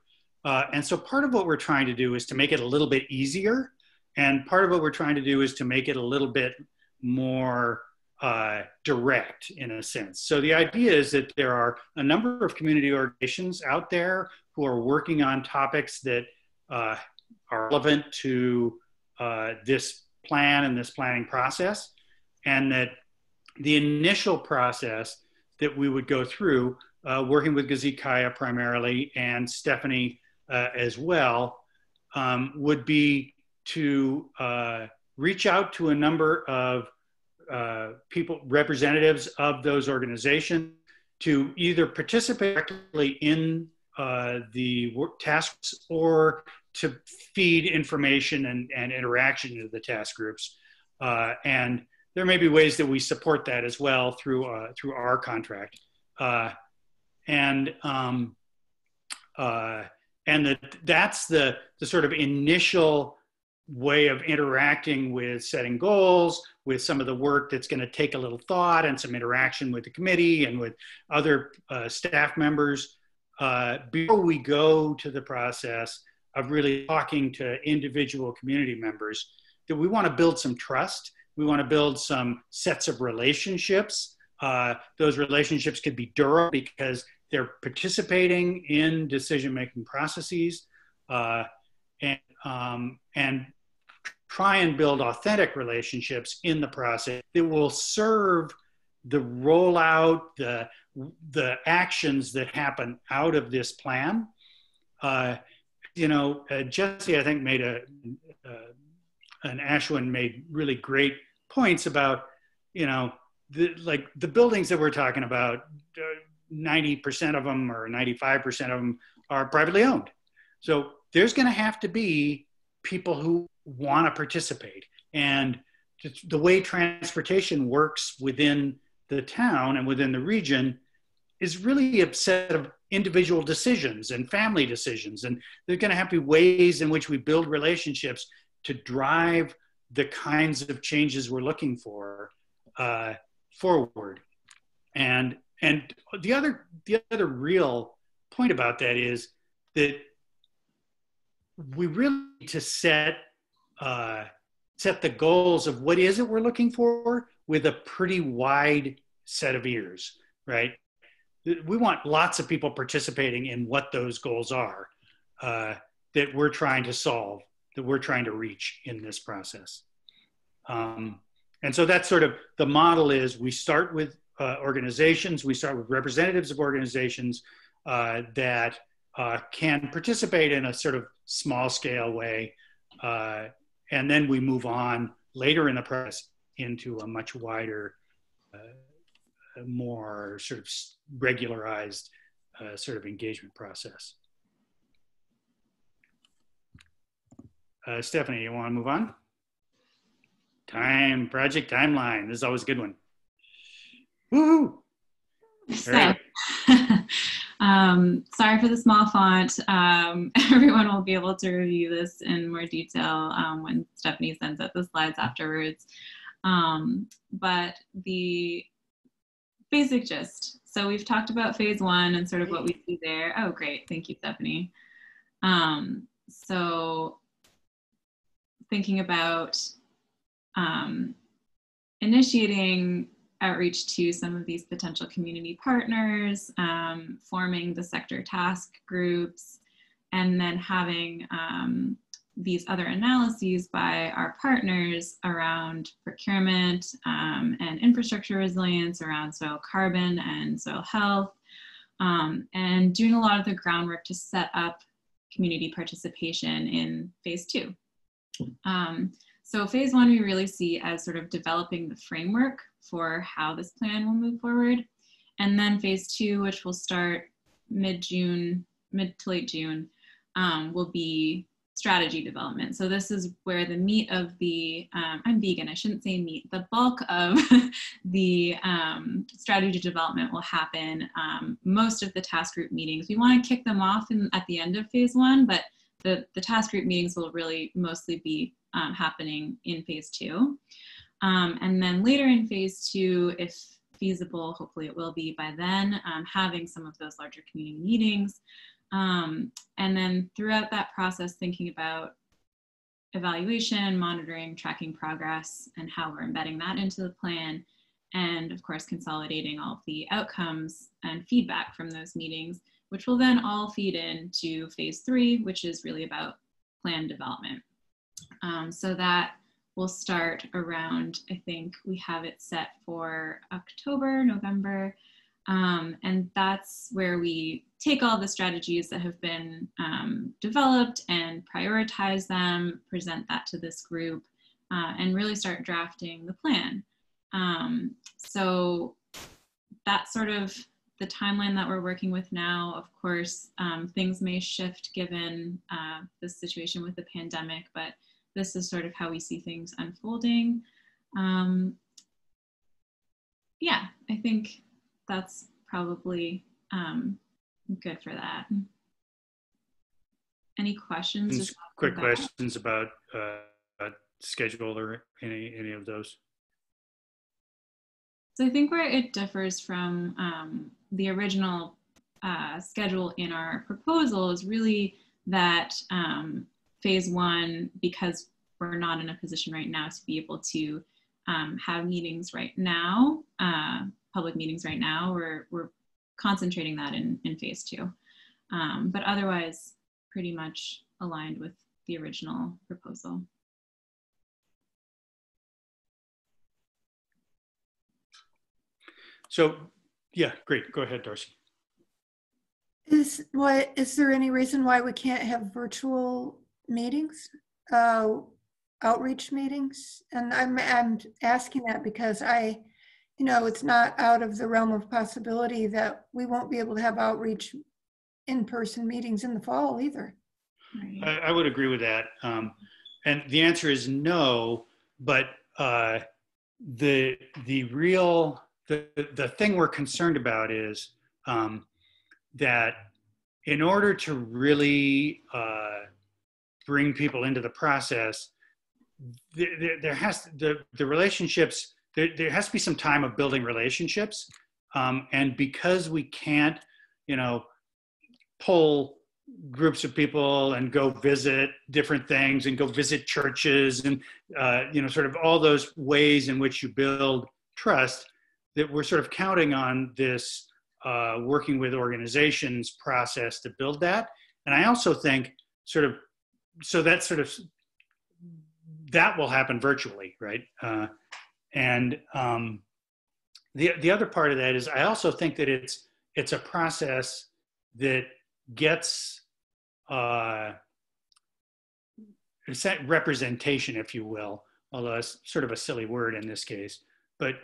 F: uh, and so part of what we're trying to do is to make it a little bit easier and part of what we're trying to do is to make it a little bit more uh, direct in a sense. So the idea is that there are a number of community organizations out there who are working on topics that uh, are relevant to uh, this plan and this planning process. And that the initial process that we would go through, uh, working with Gazit Kaya primarily and Stephanie uh, as well, um, would be to uh, reach out to a number of uh, people, representatives of those organizations, to either participate directly in uh, the tasks or to feed information and, and interaction into the task groups. Uh, and there may be ways that we support that as well through uh, through our contract. Uh, and um, and that that's the the sort of initial way of interacting with setting goals, with some of the work that's going to take a little thought and some interaction with the committee and with other uh, staff members uh, before we go to the process of really talking to individual community members. That we want to build some trust. We want to build some sets of relationships. Uh, those relationships could be durable because they're participating in decision-making processes. Uh, and, um, and try and build authentic relationships in the process that will serve the rollout, the, the actions that happen out of this plan. Uh, you know, uh, Jesse, I think, made a, uh, and Ashwin made really great points about, you know, the, like the buildings that we're talking about, 90% uh, of them or 95% of them are privately owned. So there's going to have to be people who want to participate and the way transportation works within the town and within the region is really a set of individual decisions and family decisions. And there's going to have to be ways in which we build relationships to drive the kinds of changes we're looking for uh, forward. And and the other the other real point about that is that we really need to set uh, set the goals of what is it we're looking for with a pretty wide set of ears, right? We want lots of people participating in what those goals are uh, that we're trying to solve, that we're trying to reach in this process. Um, and so that's sort of the model is we start with uh, organizations, we start with representatives of organizations uh, that uh, can participate in a sort of small scale way uh, and then we move on later in the process into a much wider, uh, more sort of regularized uh, sort of engagement process. Uh, Stephanie, you want to move on? Time, project timeline. This is always a good one. Woohoo!
H: So. Um, sorry for the small font. Um, everyone will be able to review this in more detail um, when Stephanie sends out the slides afterwards. Um, but the basic gist. So we've talked about phase one and sort of what we see there. Oh, great. Thank you, Stephanie. Um, so thinking about um, initiating outreach to some of these potential community partners, um, forming the sector task groups, and then having um, these other analyses by our partners around procurement um, and infrastructure resilience, around soil carbon and soil health, um, and doing a lot of the groundwork to set up community participation in phase two. Um, so phase one, we really see as sort of developing the framework for how this plan will move forward. And then phase two, which will start mid-June, mid to late June, um, will be strategy development. So this is where the meat of the, um, I'm vegan, I shouldn't say meat, the bulk of the um, strategy development will happen. Um, most of the task group meetings, we wanna kick them off in, at the end of phase one, but the, the task group meetings will really mostly be um, happening in phase two. Um, and then later in phase two, if feasible, hopefully it will be by then, um, having some of those larger community meetings. Um, and then throughout that process, thinking about evaluation, monitoring, tracking progress, and how we're embedding that into the plan. And of course, consolidating all of the outcomes and feedback from those meetings, which will then all feed into phase three, which is really about plan development. Um, so that will start around, I think we have it set for October, November. Um, and that's where we take all the strategies that have been um, developed and prioritize them, present that to this group, uh, and really start drafting the plan. Um, so that's sort of the timeline that we're working with now. Of course, um, things may shift given uh, the situation with the pandemic, but this is sort of how we see things unfolding. Um, yeah, I think that's probably um, good for that. Any questions?
F: Quick about questions about uh, schedule or any any of those.
H: So I think where it differs from um, the original uh, schedule in our proposal is really that um, phase one because we're not in a position right now to be able to um, have meetings right now, uh, public meetings right now. We're, we're concentrating that in, in phase two. Um, but otherwise, pretty much aligned with the original proposal.
F: So, yeah, great. Go ahead, Darcy.
G: Is what is there any reason why we can't have virtual meetings, uh, outreach meetings? And I'm I'm asking that because I, you know, it's not out of the realm of possibility that we won't be able to have outreach in-person meetings in the fall either.
F: I, I would agree with that. Um, and the answer is no, but uh, the the real the the thing we're concerned about is um, that in order to really uh, bring people into the process, there, there has the the relationships. There, there has to be some time of building relationships, um, and because we can't, you know, pull groups of people and go visit different things and go visit churches and uh, you know sort of all those ways in which you build trust that we're sort of counting on this uh, working with organizations process to build that and i also think sort of so that sort of that will happen virtually right? Uh, and um, the, the other part of that is i also think that it's it's a process that gets uh, representation, if you will, although it's sort of a silly word in this case, but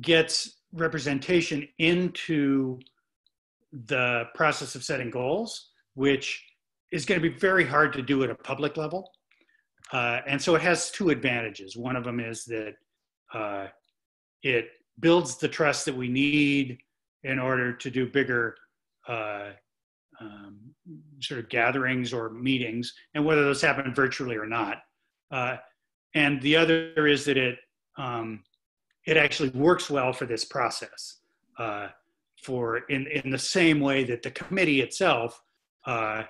F: gets representation into the process of setting goals, which is going to be very hard to do at a public level. Uh, and so it has two advantages. One of them is that uh, it builds the trust that we need in order to do bigger uh, um, sort of gatherings or meetings, and whether those happen virtually or not. Uh, and the other is that it um, it actually works well for this process. Uh, for in in the same way that the committee itself uh,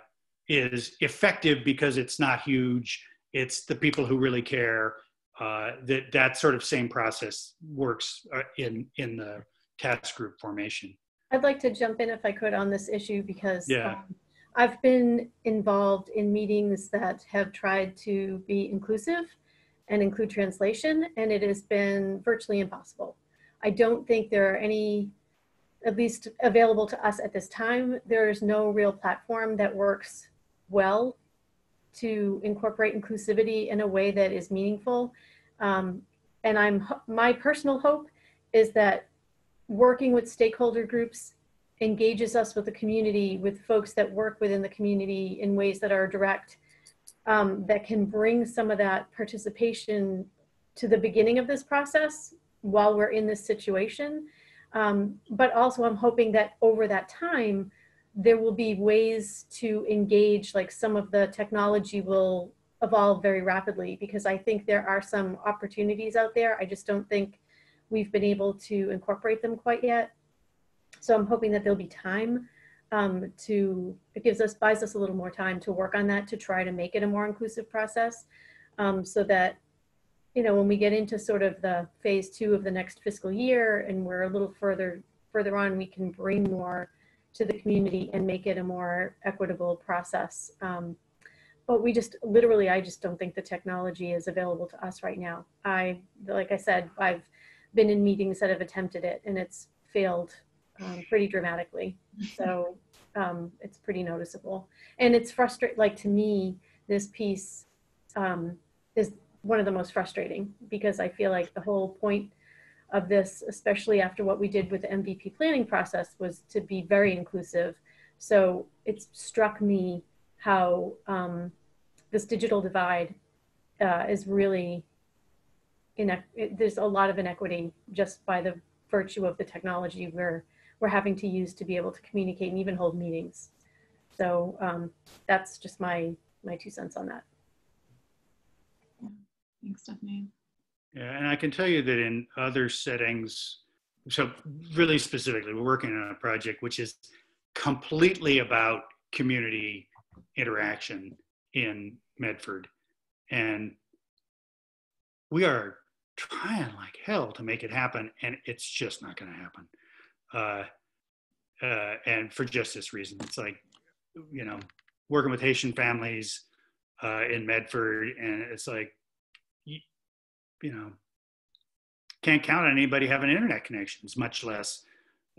F: is effective because it's not huge. It's the people who really care. Uh, that that sort of same process works uh, in in the task group formation.
B: I'd like to jump in if I could on this issue because
F: Yeah.
B: um, I've been involved in meetings that have tried to be inclusive and include translation, and it has been virtually impossible. I don't think there are any, at least available to us at this time, there is no real platform that works well to incorporate inclusivity in a way that is meaningful. Um, and I'm my personal hope is that working with stakeholder groups engages us with the community, with folks that work within the community in ways that are direct, um, that can bring some of that participation to the beginning of this process while we're in this situation. Um, but also, I'm hoping that over that time, there will be ways to engage, like some of the technology will evolve very rapidly because I think there are some opportunities out there. I just don't think we've been able to incorporate them quite yet. So I'm hoping that there'll be time um, to, it gives us, buys us a little more time to work on that to try to make it a more inclusive process um, so that, you know, when we get into sort of the phase two of the next fiscal year and we're a little further, further on, we can bring more to the community and make it a more equitable process. Um, but we just literally, I just don't think the technology is available to us right now. I, like I said, I've been in meetings that have attempted it and it's failed um, pretty dramatically. So um, it's pretty noticeable. And it's frustrating, like to me, this piece um, is one of the most frustrating because I feel like the whole point of this, especially after what we did with the MVP planning process, was to be very inclusive. So it struck me how um, this digital divide uh, is really inequ- there's a lot of inequity just by the virtue of the technology we're we're having to use to be able to communicate and even hold meetings. So um, that's just my my two cents on that. Yeah.
H: Thanks, Stephanie.
F: Yeah, and I can tell you that in other settings, so really specifically, we're working on a project which is completely about community interaction in Medford. And we are trying like hell to make it happen, and it's just not going to happen. Uh, uh, and for just this reason, it's like, you know, working with Haitian families uh, in Medford, and it's like, you know, can't count on anybody having internet connections, much less,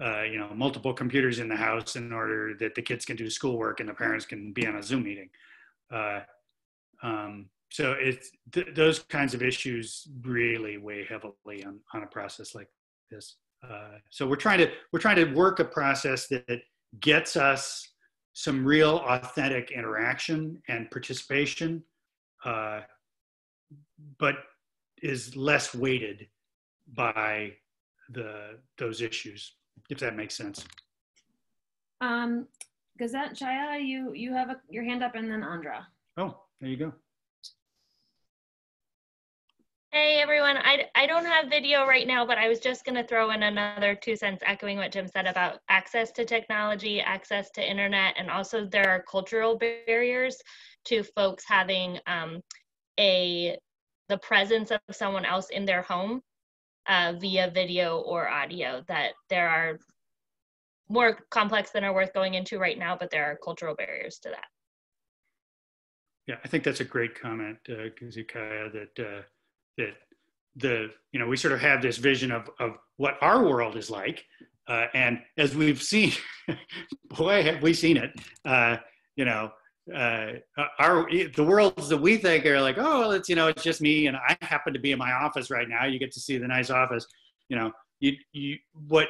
F: uh, you know, multiple computers in the house in order that the kids can do schoolwork and the parents can be on a Zoom meeting. Uh, um, so it's th- those kinds of issues really weigh heavily on, on a process like this. Uh, so we're trying to we're trying to work a process that gets us some real authentic interaction and participation, uh, but is less weighted by the those issues, if that makes sense.
A: Um, Gazikaya, you you have a, your hand up, and then Andra.
F: Oh, there you go.
K: Hey everyone, I, I don't have video right now, but I was just going to throw in another two cents echoing what Jim said about access to technology, access to internet, and also there are cultural barriers to folks having um, a the presence of someone else in their home uh, via video or audio that there are more complex than are worth going into right now, but there are cultural barriers to that.
F: Yeah, I think that's a great comment, uh, that uh, that the you know we sort of have this vision of of what our world is like uh, and as we've seen boy have we seen it uh, you know uh, our the worlds that we think are like oh it's you know it's just me and i happen to be in my office right now you get to see the nice office you know you you what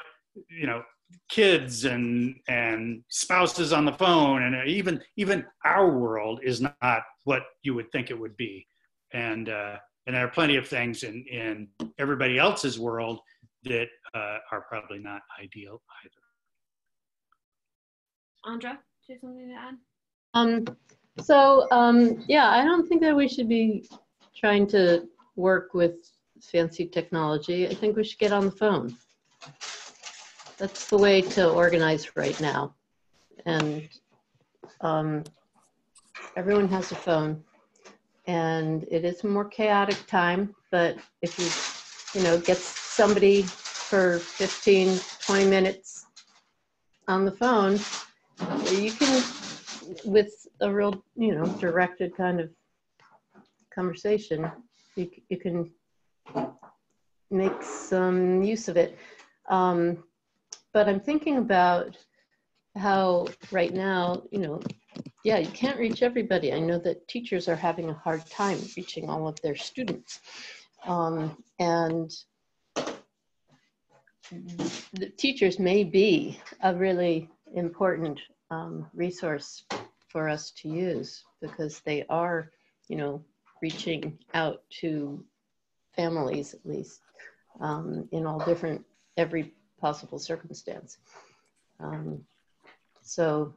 F: you know kids and and spouses on the phone and even even our world is not what you would think it would be and uh, and there are plenty of things in in everybody else's world that uh, are probably not ideal either.
A: Andra, do you have something to add?
D: Um, so um, yeah, I don't think that we should be trying to work with fancy technology. I think we should get on the phone. That's the way to organize right now. And um, everyone has a phone and it is a more chaotic time, but if you, you know, get somebody for 15, 20 minutes on the phone, you can, with a real, you know, directed kind of conversation, you, you can make some use of it. Um, but I'm thinking about how right now, you know, yeah, you can't reach everybody. I know that teachers are having a hard time reaching all of their students. Um, and the teachers may be a really important um, resource for us to use because they are, you know, reaching out to families at least um, in all different, every possible circumstance. Um, so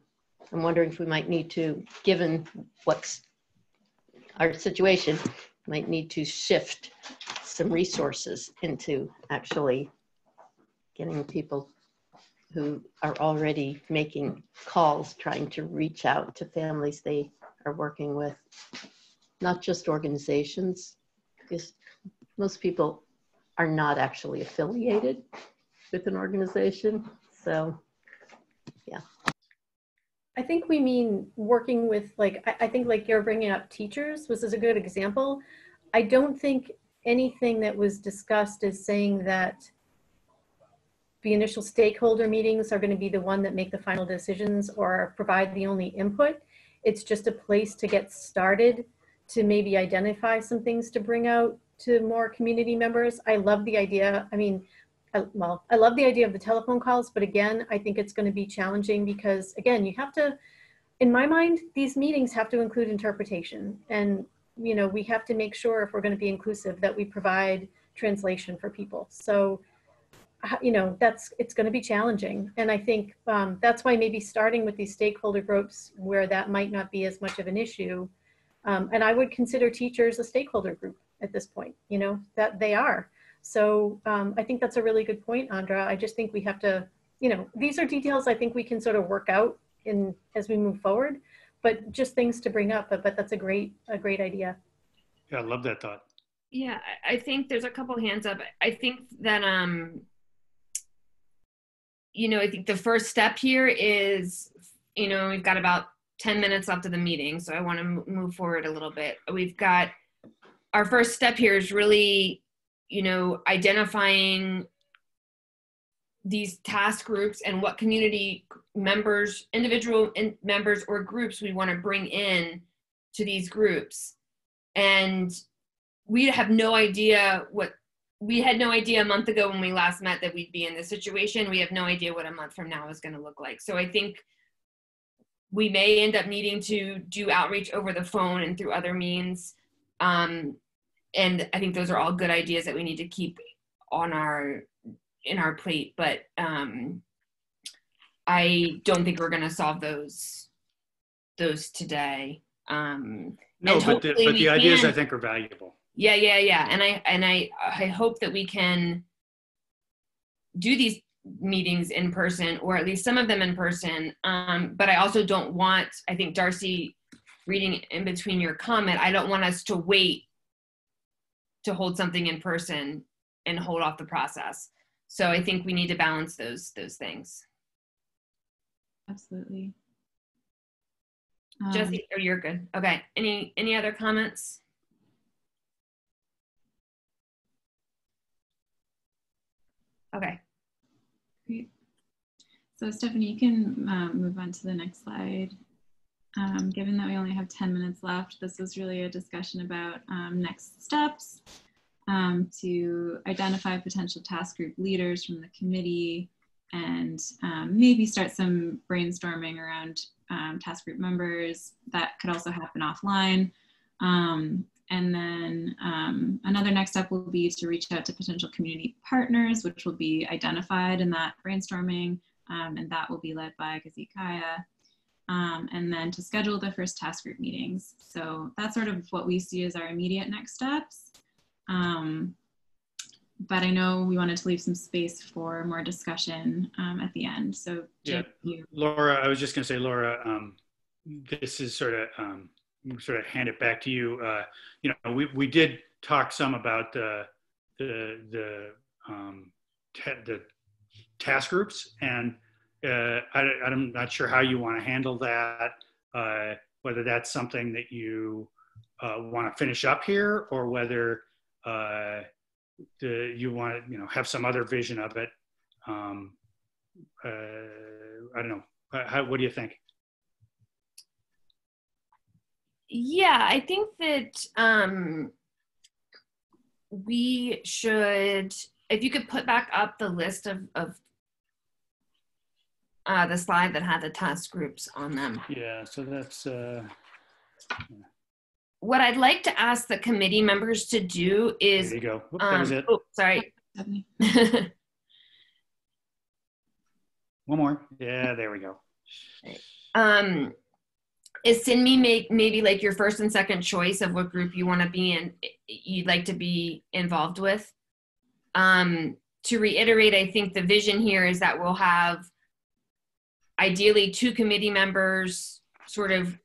D: I'm wondering if we might need to, given what's our situation, might need to shift some resources into actually getting people who are already making calls, trying to reach out to families they are working with, not just organizations, because most people are not actually affiliated with an organization. So, yeah.
B: I think we mean working with like, I, I think like you're bringing up teachers, this is a good example. I don't think anything that was discussed is saying that the initial stakeholder meetings are going to be the one that make the final decisions or provide the only input. It's just a place to get started to maybe identify some things to bring out to more community members. I love the idea. I mean, I, well, I love the idea of the telephone calls, but again, I think it's going to be challenging because again, you have to, in my mind, these meetings have to include interpretation. And, you know, we have to make sure if we're going to be inclusive that we provide translation for people. So, you know, that's, it's going to be challenging. And I think um, that's why maybe starting with these stakeholder groups where that might not be as much of an issue. Um, and I would consider teachers a stakeholder group at this point, you know, that they are. So um, I think that's a really good point, Andra. I just think we have to, you know, these are details I think we can sort of work out in as we move forward, but just things to bring up. But, but that's a great, a great idea.
F: Yeah, I love that thought.
A: Yeah, I think there's a couple hands up. I think that, um, you know, I think the first step here is, you know, we've got about 10 minutes left of the meeting. So I want to move forward a little bit. We've got our first step here is really you know, identifying these task groups and what community members, individual in members or groups we want to bring in to these groups. And we have no idea what we had no idea a month ago when we last met that we'd be in this situation. We have no idea what a month from now is going to look like. So I think we may end up needing to do outreach over the phone and through other means. Um, and I think those are all good ideas that we need to keep on our in our plate. But um, I don't think we're going to solve those those today. Um,
F: No, but the, but the ideas I think are valuable.
A: Yeah, yeah, yeah. And I and I I hope that we can do these meetings in person or at least some of them in person. Um, but I also don't want, I think Darcy, reading in between your comment, I don't want us to wait to hold something in person and hold off the process. So I think we need to balance those those things.
H: Absolutely. Um,
A: Jesse, or you're good. Okay. Any any other comments? Okay.
H: Great. So Stephanie, you can um, move on to the next slide. Um, given that we only have 10 minutes left, this was really a discussion about um, next steps um, to identify potential task group leaders from the committee and um, maybe start some brainstorming around task group members. That could also happen offline. And then um, another next step will be to reach out to potential community partners, which will be identified in that brainstorming, um, and that will be led by Gazikaya. Um, and then to schedule the first task group meetings. So that's sort of what we see as our immediate next steps. Um, but I know we wanted to leave some space for more discussion um, at the end. So Jim, you
F: Laura, I was just going to say, Laura, um, this is sort of um, sort of hand it back to you. Uh, you know, we, we did talk some about uh, the the um, ta- the task groups, and uh, I, I'm not sure how you want to handle that. Uh, whether that's something that you uh, want to finish up here, or whether uh, the, you want to, you know, have some other vision of it. Um, I don't know. How, what do you think?
A: Yeah, I think that um, we should, if you could put back up the list of, of uh, the slide that had the task groups on them.
F: Yeah, so that's uh,
A: What I'd like to ask the committee members to do is,
F: there you go. Whoop, that was
A: um,
F: it.
A: oh, sorry.
F: One more. Yeah, there we go.
A: um, is send me make maybe like your first and second choice of what group you want to be in you'd like to be involved with. Um, to reiterate i think the vision here is that we'll have ideally two committee members sort of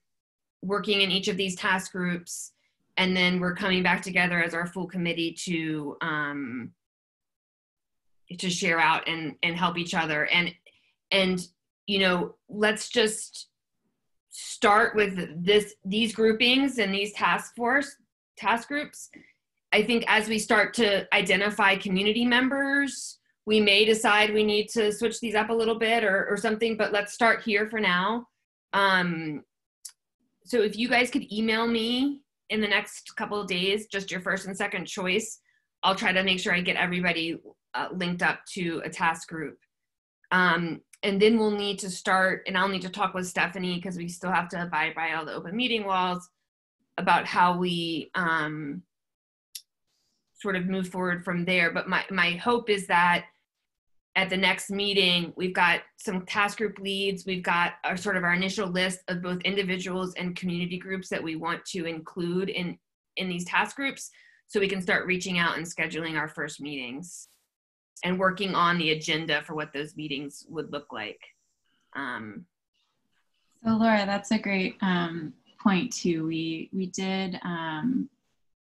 A: working in each of these task groups and then we're coming back together as our full committee to um, to share out and and help each other. And and you know let's just start with this these groupings and these task force task groups i think as we start to identify community members we may decide we need to switch these up a little bit or, or something but let's start here for now. Um, so if you guys could email me in the next couple of days just your first and second choice i'll try to make sure i get everybody uh, linked up to a task group. Um, and then we'll need to start and i'll need to talk with stephanie because we still have to abide by all the open meeting laws about how we um, sort of move forward from there. But my, my hope is that at the next meeting we've got some task group leads we've got our sort of our initial list of both individuals and community groups that we want to include in in these task groups so we can start reaching out and scheduling our first meetings and working on the agenda for what those meetings would look like. Um,
H: So Laura, that's a great um, point too. We we did um,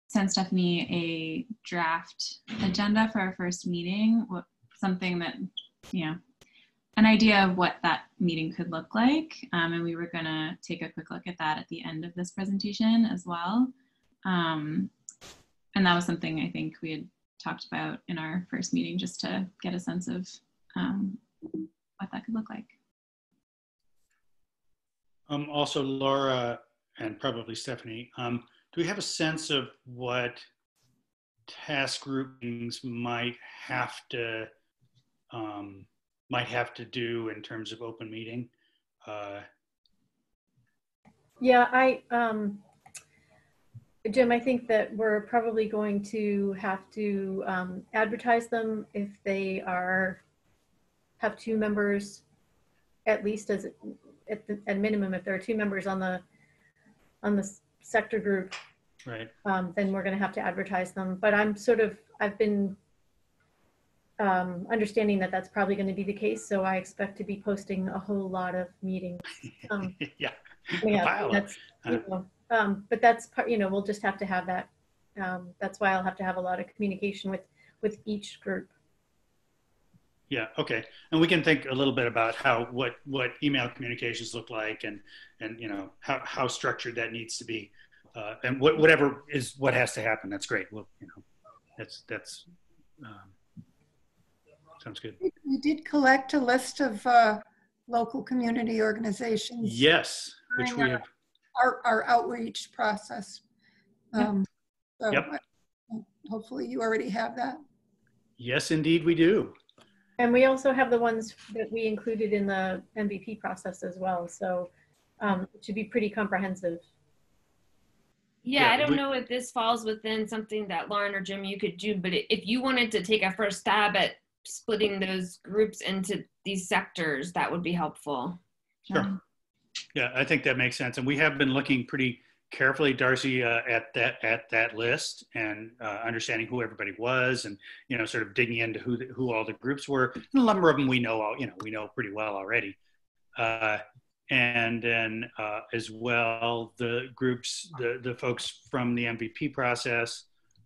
H: send Stephanie a draft agenda for our first meeting. Something that you know, an idea of what that meeting could look like, um, and we were gonna take a quick look at that at the end of this presentation as well. Um, and that was something I think we had talked about in our first meeting just to get a sense of um, what that could look like.
F: Um, also, Laura and probably Stephanie, um, do we have a sense of what task groupings might have to um, might have to do in terms of open meeting? Uh,
B: Yeah, I, um, Jim, I think that we're probably going to have to um, advertise them if they are, have two members, at least as, at the, at minimum, if there are two members on the, on the s- sector group,
F: Right.
B: um, then we're gonna have to advertise them. But I'm sort of, I've been um, understanding that that's probably gonna be the case, so I expect to be posting a whole lot of meetings. Um,
F: yeah.
B: yeah,
F: Pile
B: that's, you know, um, but that's part, you know, we'll just have to have that. Um, that's why I'll have to have a lot of communication with, with each group.
F: Yeah, okay. And we can think a little bit about how, what, what email communications look like and, and, you know, how, how structured that needs to be. Uh, and what, whatever is what has to happen. That's great. Well, you know, that's, that's, um, sounds good.
G: We did collect a list of uh, local community organizations.
F: Yes, which we have,
G: Our, our outreach process. Um, So
F: Yep.
G: uh, hopefully you already have that.
F: yes, indeed we do.
B: And we also have the ones that we included in the MVP process as well. So um, it should be pretty comprehensive.
A: Yeah,
F: Yeah,
A: I don't
F: we-
A: know if this falls within something that Lauren or Jim you could do, but i- if you wanted to take a first stab at splitting those groups into these sectors, that would be helpful.
F: Sure. Yeah, I think that makes sense. And we have been looking pretty carefully, Darcy, uh, at that at that list and uh, understanding who everybody was, and you know, sort of digging into who the, who all the groups were. And a number of them we know, you know, we know pretty well already. Uh, and then uh, as well, the groups, the the folks from the MVP process,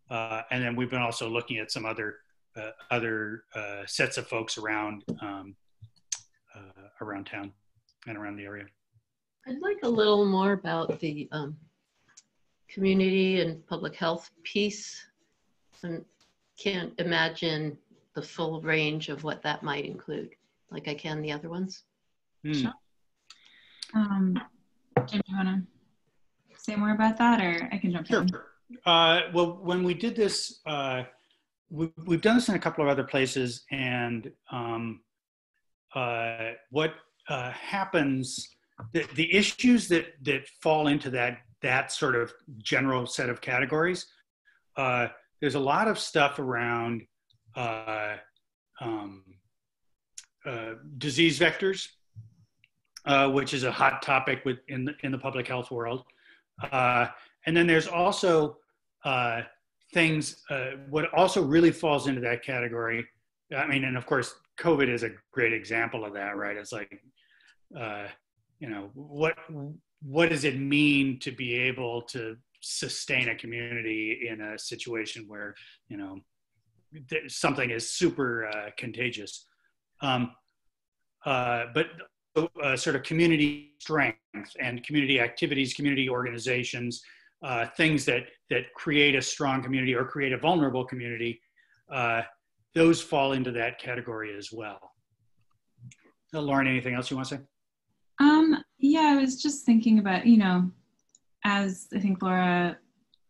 F: uh, and then we've been also looking at some other uh, other sets of folks around um, around town and around the area.
D: I'd like a little more about the um, community and public health piece. I can't imagine the full range of what that might include, like I can the other ones.
F: Hmm.
H: Sure. Um, Jim, do you want to say more about that, or I can jump
F: Sure.
H: in?
F: Uh, well, when we did this, uh, we, we've done this in a couple of other places, and um, uh, what uh, happens, the, the issues that that fall into that that sort of general set of categories, uh, there's a lot of stuff around uh, um, uh, disease vectors, uh, which is a hot topic with, in, the, in the public health world. Uh, and then there's also uh, things, what also really falls into that category. I mean, and of course, COVID is a great example of that, right? It's like, uh, you know, what what does it mean to be able to sustain a community in a situation where you know th- something is super uh, contagious? Um, uh, but uh, sort of community strength and community activities, community organizations, uh, things that that create a strong community or create a vulnerable community, uh, those fall into that category as well. Uh, Lauren, anything else you want to say?
H: Yeah, I was just thinking about, you know, as I think Laura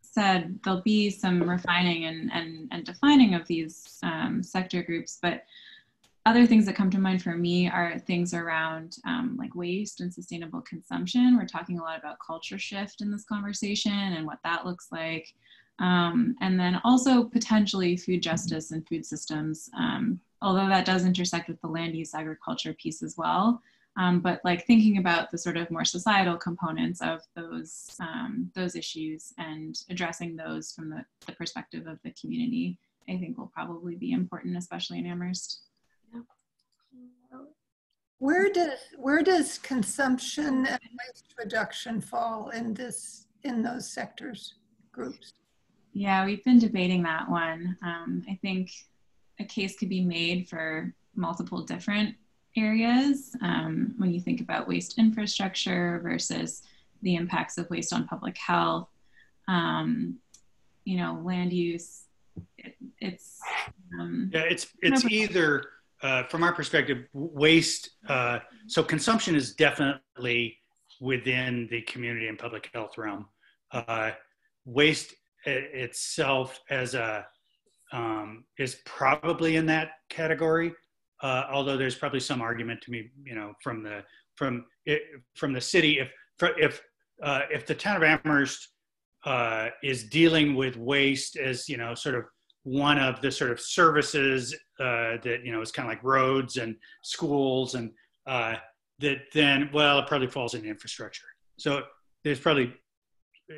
H: said, there'll be some refining and, and, and defining of these um, sector groups, but other things that come to mind for me are things around um, like waste and sustainable consumption. We're talking a lot about culture shift in this conversation and what that looks like. Um, and then also potentially food justice and food systems, um, although that does intersect with the land use agriculture piece as well. Um, but like thinking about the sort of more societal components of those um, those issues and addressing those from the, the perspective of the community, I think will probably be important, especially in Amherst.
G: Where does, where does consumption and waste reduction fall in this, in those sectors, groups?
H: Yeah, we've been debating that one. Um, I think a case could be made for multiple different areas um, when you think about waste infrastructure versus the impacts of waste on public health. Um, you know, land use. It, it's um,
F: Yeah, it's it's either uh, from our perspective, waste. Uh, so consumption is definitely within the community and public health realm. Uh, waste i- itself as a um, is probably in that category. Uh, although there's probably some argument to me, you know, from the from it, from the city if if uh, if the town of Amherst uh, is dealing with waste as you know sort of one of the sort of services uh, that you know is kind of like roads and schools and uh, that then well it probably falls in infrastructure. So there's probably uh,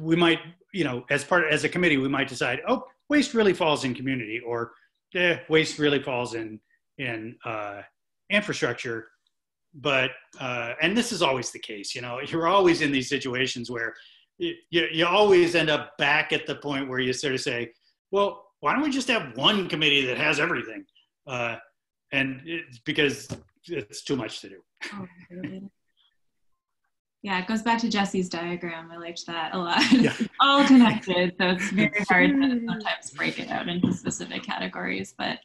F: we might you know as part as a committee we might decide oh waste really falls in community or eh, waste really falls in in uh, infrastructure but uh, and this is always the case you know you're always in these situations where you, you always end up back at the point where you sort of say well why don't we just have one committee that has everything uh, and it's because it's too much to do
H: Oh, really? Yeah, it goes back to Jesse's diagram. I liked that a lot.
F: Yeah.
H: All connected, so it's very hard to sometimes break it out into specific categories. But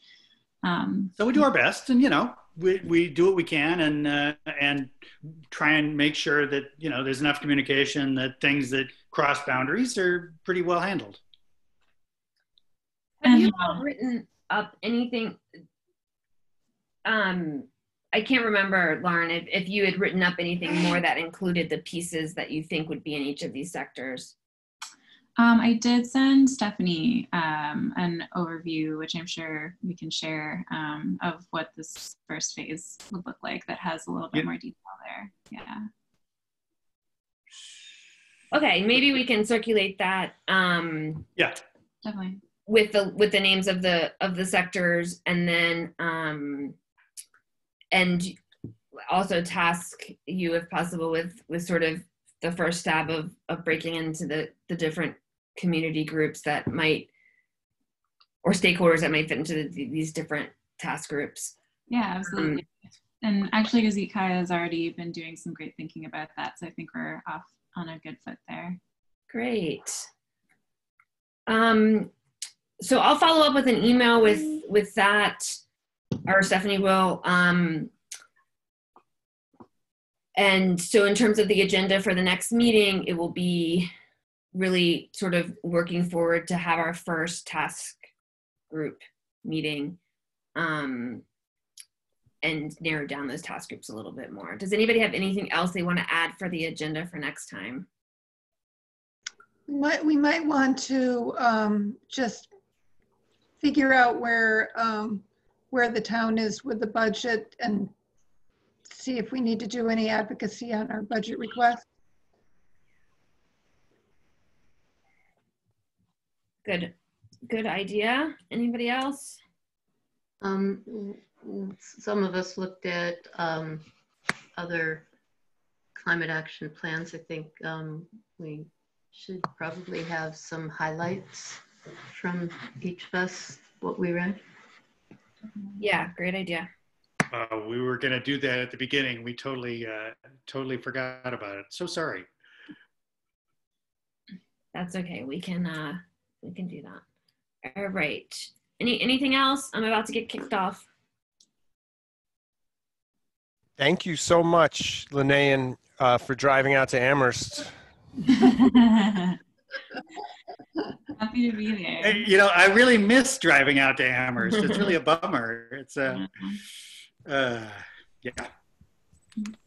H: um,
F: so we do our best and you know we, we do what we can and uh, and try and make sure that you know there's enough communication that things that cross boundaries are pretty well handled
A: Have you all written up anything? Um, I can't remember, Lauren, if, if you had written up anything more that included the pieces that you think would be in each of these sectors.
H: Um, I did send Stephanie um, an overview, which I'm sure we can share, um, of what this first phase would look like that has a little bit
F: Yeah.
H: more detail there. Yeah.
A: Okay, maybe we can circulate that um,
F: yeah
H: Definitely.
A: with the with the names of the of the sectors, and then um, and also task you, if possible, with with sort of the first stab of of breaking into the the different community groups that might or stakeholders that might fit into the, these different task groups.
H: Yeah, absolutely. And actually, Gazikaya has already been doing some great thinking about that. So I think we're off on a good foot there.
A: Great. Um, so I'll follow up with an email with with that, or Stephanie will. Um, and so, in terms of the agenda for the next meeting, it will be really sort of working forward to have our first task group meeting, um, and narrow down those task groups a little bit more. Does anybody have anything else they want to add for the agenda for next time?
G: We might, we might want to um, just figure out where, um, where the town is with the budget and see if we need to do any advocacy on our budget request.
A: Good, good idea. Anybody else?
D: Um, w- w- some of us looked at, um, other climate action plans. I think, um, we should probably have some highlights from each of us, what we read.
A: Yeah, great idea.
F: uh, we were going to do that at the beginning we totally uh, totally forgot about it so sorry
A: That's okay. We can uh we can do that. All right. Any anything else? I'm about to get kicked off.
I: Thank you so much, Linnea, uh, for driving out to Amherst.
H: Happy to be there.
F: Hey, you know i really miss driving out to amherst it's really a bummer it's uh, uh yeah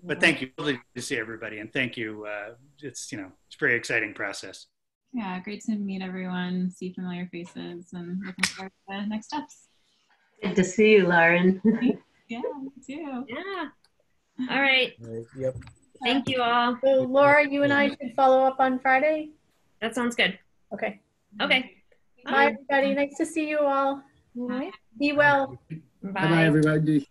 F: but thank you lovely to see everybody and thank you uh it's you know it's a very exciting process
H: Yeah, great to meet everyone, see familiar faces, and looking forward to the next steps.
D: Good to see you, Lauren.
H: Yeah, me too.
A: Yeah. All right.
C: Yep.
A: Thank you all.
B: So Laura, you and I should follow up on Friday?
A: That sounds good.
B: Okay.
A: Okay.
B: Bye, everybody. Nice to see you all.
A: Bye.
B: Be well.
J: Bye-bye, everybody.